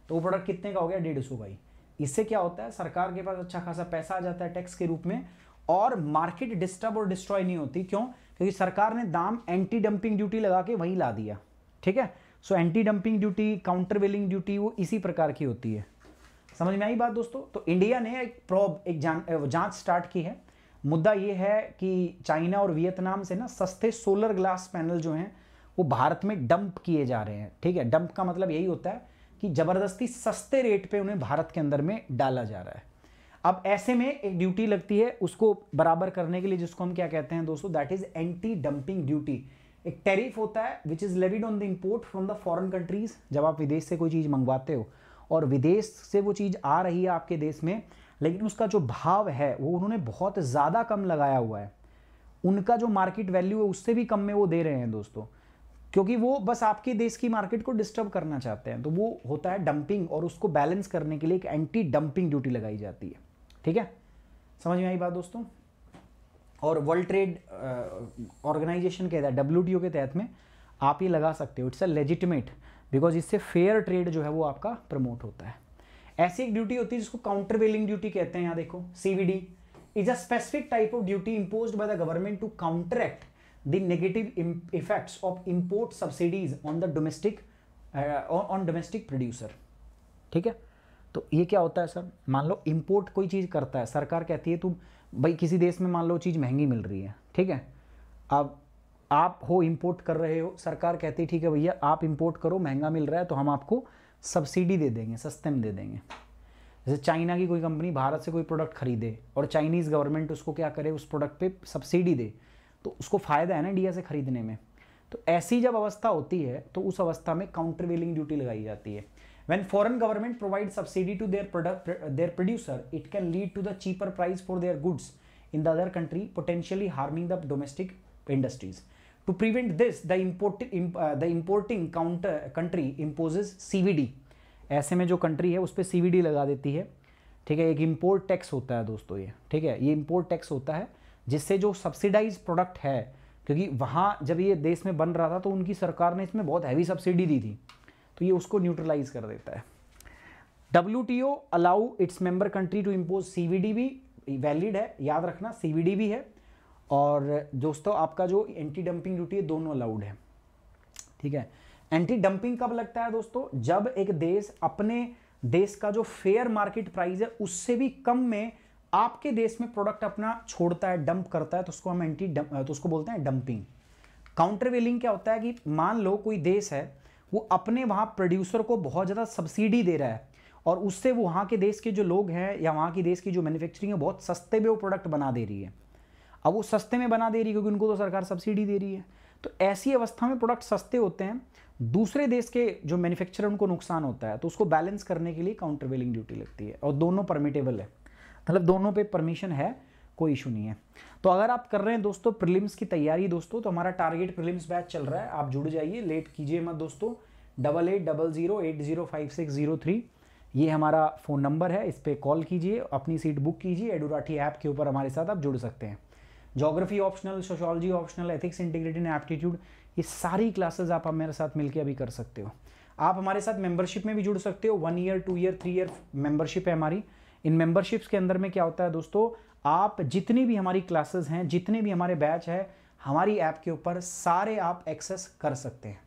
तो प्रोडक्ट कितने का हो गया? डेढ़ सौ भाई। इससे क्या होता है, सरकार के पास अच्छा खासा पैसा आ जाता है टैक्स के रूप में और मार्केट डिस्टर्ब और डिस्ट्रॉय नहीं होती। क्यों? क्योंकि सरकार ने दाम एंटी डंपिंग ड्यूटी लगा के वहीं ला दिया। ठीक है? So anti dumping duty countervailing duty वो इसी प्रकार की होती है। समझ में आई बात दोस्तों? तो इंडिया ने एक प्रॉब एक जाँच स्टार्ट की है। मुद्दा ये है कि चाइना और वियतनाम से ना सस्ते सोलर ग्लास पैनल जो हैं, वो भारत में डंप किए जा रहे हैं। ठीक है? डंप का मतलब यही होता है कि ज़बरदस्ती सस्ते रेट पे उन्हें भारत के अंदर में डाला जा रहा है। अब ऐसे में एक ड्यूटी लगती है, उसको बराबर करने के लिए जिसको हम क्या कहते हैं दोस्तों that is anti dumping duty एक टेरिफ होता है which is levied on the import from the foreign countries जब आप विदेश से कोई चीज़ मंगवाते हो, और विदेश से वो चीज़ आ रही है आपके देश में, लेकिन उसका जो भाव है, वो उन्होंने बहुत ज़्यादा कम लगाया हुआ है। उनका जो मार्केट वैल्यू है, उससे भी कम में वो दे रहे हैं दोस्तों। क्योंकि वो बस आपके देश की मार्केट को डिस्टर्ब करना चाहते हैं। तो वो होता है डंपिंग और उसको बैलेंस करने के लिए एक एंटी डंपिंग ड्यूटी लगाई जाती है। ठीक है? समझ में आई बात दोस्तों? और वर्ल्ड ट्रेड ऑर्गेनाइजेशन के तहत डब्ल्यू के तहत में आप ये लगा सकते हो। इट्स अ लेजिटिमेट बिकॉज़ इससे फेयर ट्रेड जो है वो आपका प्रमोट होता है। ऐसी एक ड्यूटी होती है जिसको काउंटर वेलिंग ड्यूटी कहते हैं। यहाँ देखो CVD is a specific type of duty impose by the government to counteract the negative effects of import subsidies on the domestic on domestic producer. ठीक है? तो ये क्या होता है सर? मान लो इंपोर्ट कोई चीज़ करता है, सरकार कहती है, तुम, भाई किसी देश में मान लो चीज़ महँगी मिल रही है। ठीक है? अब आप हो इंपोर्ट कर रहे हो, सरकार कहती है, ठीक है भैया, आप इंपोर्ट करो, महँगा मिल रहा है तो हम आपको सब्सिडी दे देंगे, सस्ते में दे देंगे। जैसे चाइना की कोई कंपनी भारत से कोई प्रोडक्ट खरीदे और चाइनीज़ गवर्नमेंट उसको क्या करे, उस प्रोडक्ट पे सब्सिडी दे। तो उसको फ़ायदा है ना इंडिया से खरीदने में। तो ऐसी जब अवस्था होती है तो उस अवस्था में काउंटर वेलिंग ड्यूटी लगाई जाती है। When foreign government provide subsidy to their product their producer it can lead to the cheaper price for their goods in the other country potentially harming the domestic industries to prevent this the import the importing counter country imposes CVD ऐसे में जो कंट्री है, उस पर सीवीडी लगा देती है। ठीक है, एक इम्पोर्ट टैक्स होता है दोस्तों ये। ठीक है, ये इम्पोर्ट टैक्स होता है। जिससे जो सब्सिडाइज प्रोडक्ट है, क्योंकि वहाँ जब ये देश में बन रहा था तो उनकी सरकार ने इसमें बहुत हैवी सब्सिडी दी थी। तो ये उसको न्यूट्रलाइज कर देता है। W T O allow its member country to impose C V D भी वैलिड है, याद रखना सी वी डी भी है। और दोस्तों, आपका जो एंटी डंपिंग ड्यूटी है, दोनों अलाउड है। ठीक है? एंटी डंपिंग कब लगता है दोस्तों? जब एक देश अपने देश का जो फेयर मार्केट प्राइस है, उससे भी कम में आपके देश में प्रोडक्ट अपना छोड़ता है डंप करता है तो उसको हम एंटी तो उसको बोलते हैं डंपिंग काउंटर वेलिंग क्या होता है कि मान लो कोई देश है, वो अपने वहाँ प्रोड्यूसर को बहुत ज़्यादा सब्सिडी दे रहा है और उससे वो वहाँ के देश के जो लोग हैं या वहाँ की देश की जो मैन्युफैक्चरिंग है, बहुत सस्ते में वो प्रोडक्ट बना दे रही है. अब वो सस्ते में बना दे रही है क्योंकि उनको तो सरकार सब्सिडी दे रही है. तो ऐसी अवस्था में प्रोडक्ट सस्ते होते हैं, दूसरे देश के जो मैन्युफैक्चरर उनको नुकसान होता है तो उसको बैलेंस करने के लिए काउंटर वेलिंग ड्यूटी लगती है और दोनों परमिटेबल है. मतलब दोनों पे परमिशन है, कोई इशू नहीं है। तो अगर आप कर रहे हैं दोस्तों प्रिलिम्स की तैयारी दोस्तों तो हमारा टारगेट प्रिलिम्स बैच चल रहा है, आप जुड़ जाइए लेट कीजिए मत दोस्तों। Double eight double zero eight zero five six zero three ये हमारा फ़ोन नंबर है, इस पर कॉल कीजिए, अपनी सीट बुक कीजिए एडुराठी ऐप के ऊपर हमारे साथ आप जुड़ सकते हैं। Geography optional sociology optional ethics integrated aptitude ये सारी क्लासेस आप मेरे साथ मिलकर अभी कर सकते हो। आप हमारे साथ मेंबरशिप में भी जुड़ सकते हो one year two year three year membership है हमारी। इन मेंबरशिप्स के अंदर में क्या होता है दोस्तों? आप जितनी भी हमारी क्लासेस हैं, जितने भी हमारे बैच है, हमारी ऐप के ऊपर सारे आप एक्सेस कर सकते हैं।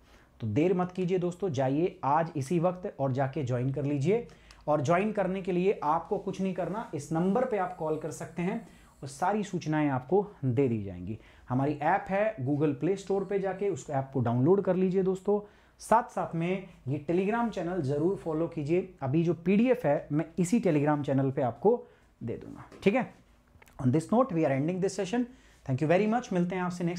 तो देर मत कीजिए दोस्तों, जाइए आज इसी वक्त और जाके ज्वाइन कर लीजिए। और ज्वाइन करने के लिए आपको कुछ नहीं करना, इस नंबर पे आप कॉल कर सकते हैं और सारी सूचनाएँ आपको दे दी जाएँगी। हमारी ऐप है गूगल प्ले स्टोर पे जाके, उस ऐप को डाउनलोड कर लीजिए दोस्तों। साथ साथ में ये टेलीग्राम चैनल ज़रूर फॉलो कीजिए। अभी जो पीडीएफ है, मैं इसी टेलीग्राम चैनल पे आपको दे दूँगा। ठीक है? On this note we are ending this session thank you very much मिलते हैं आपसे नेक्स्ट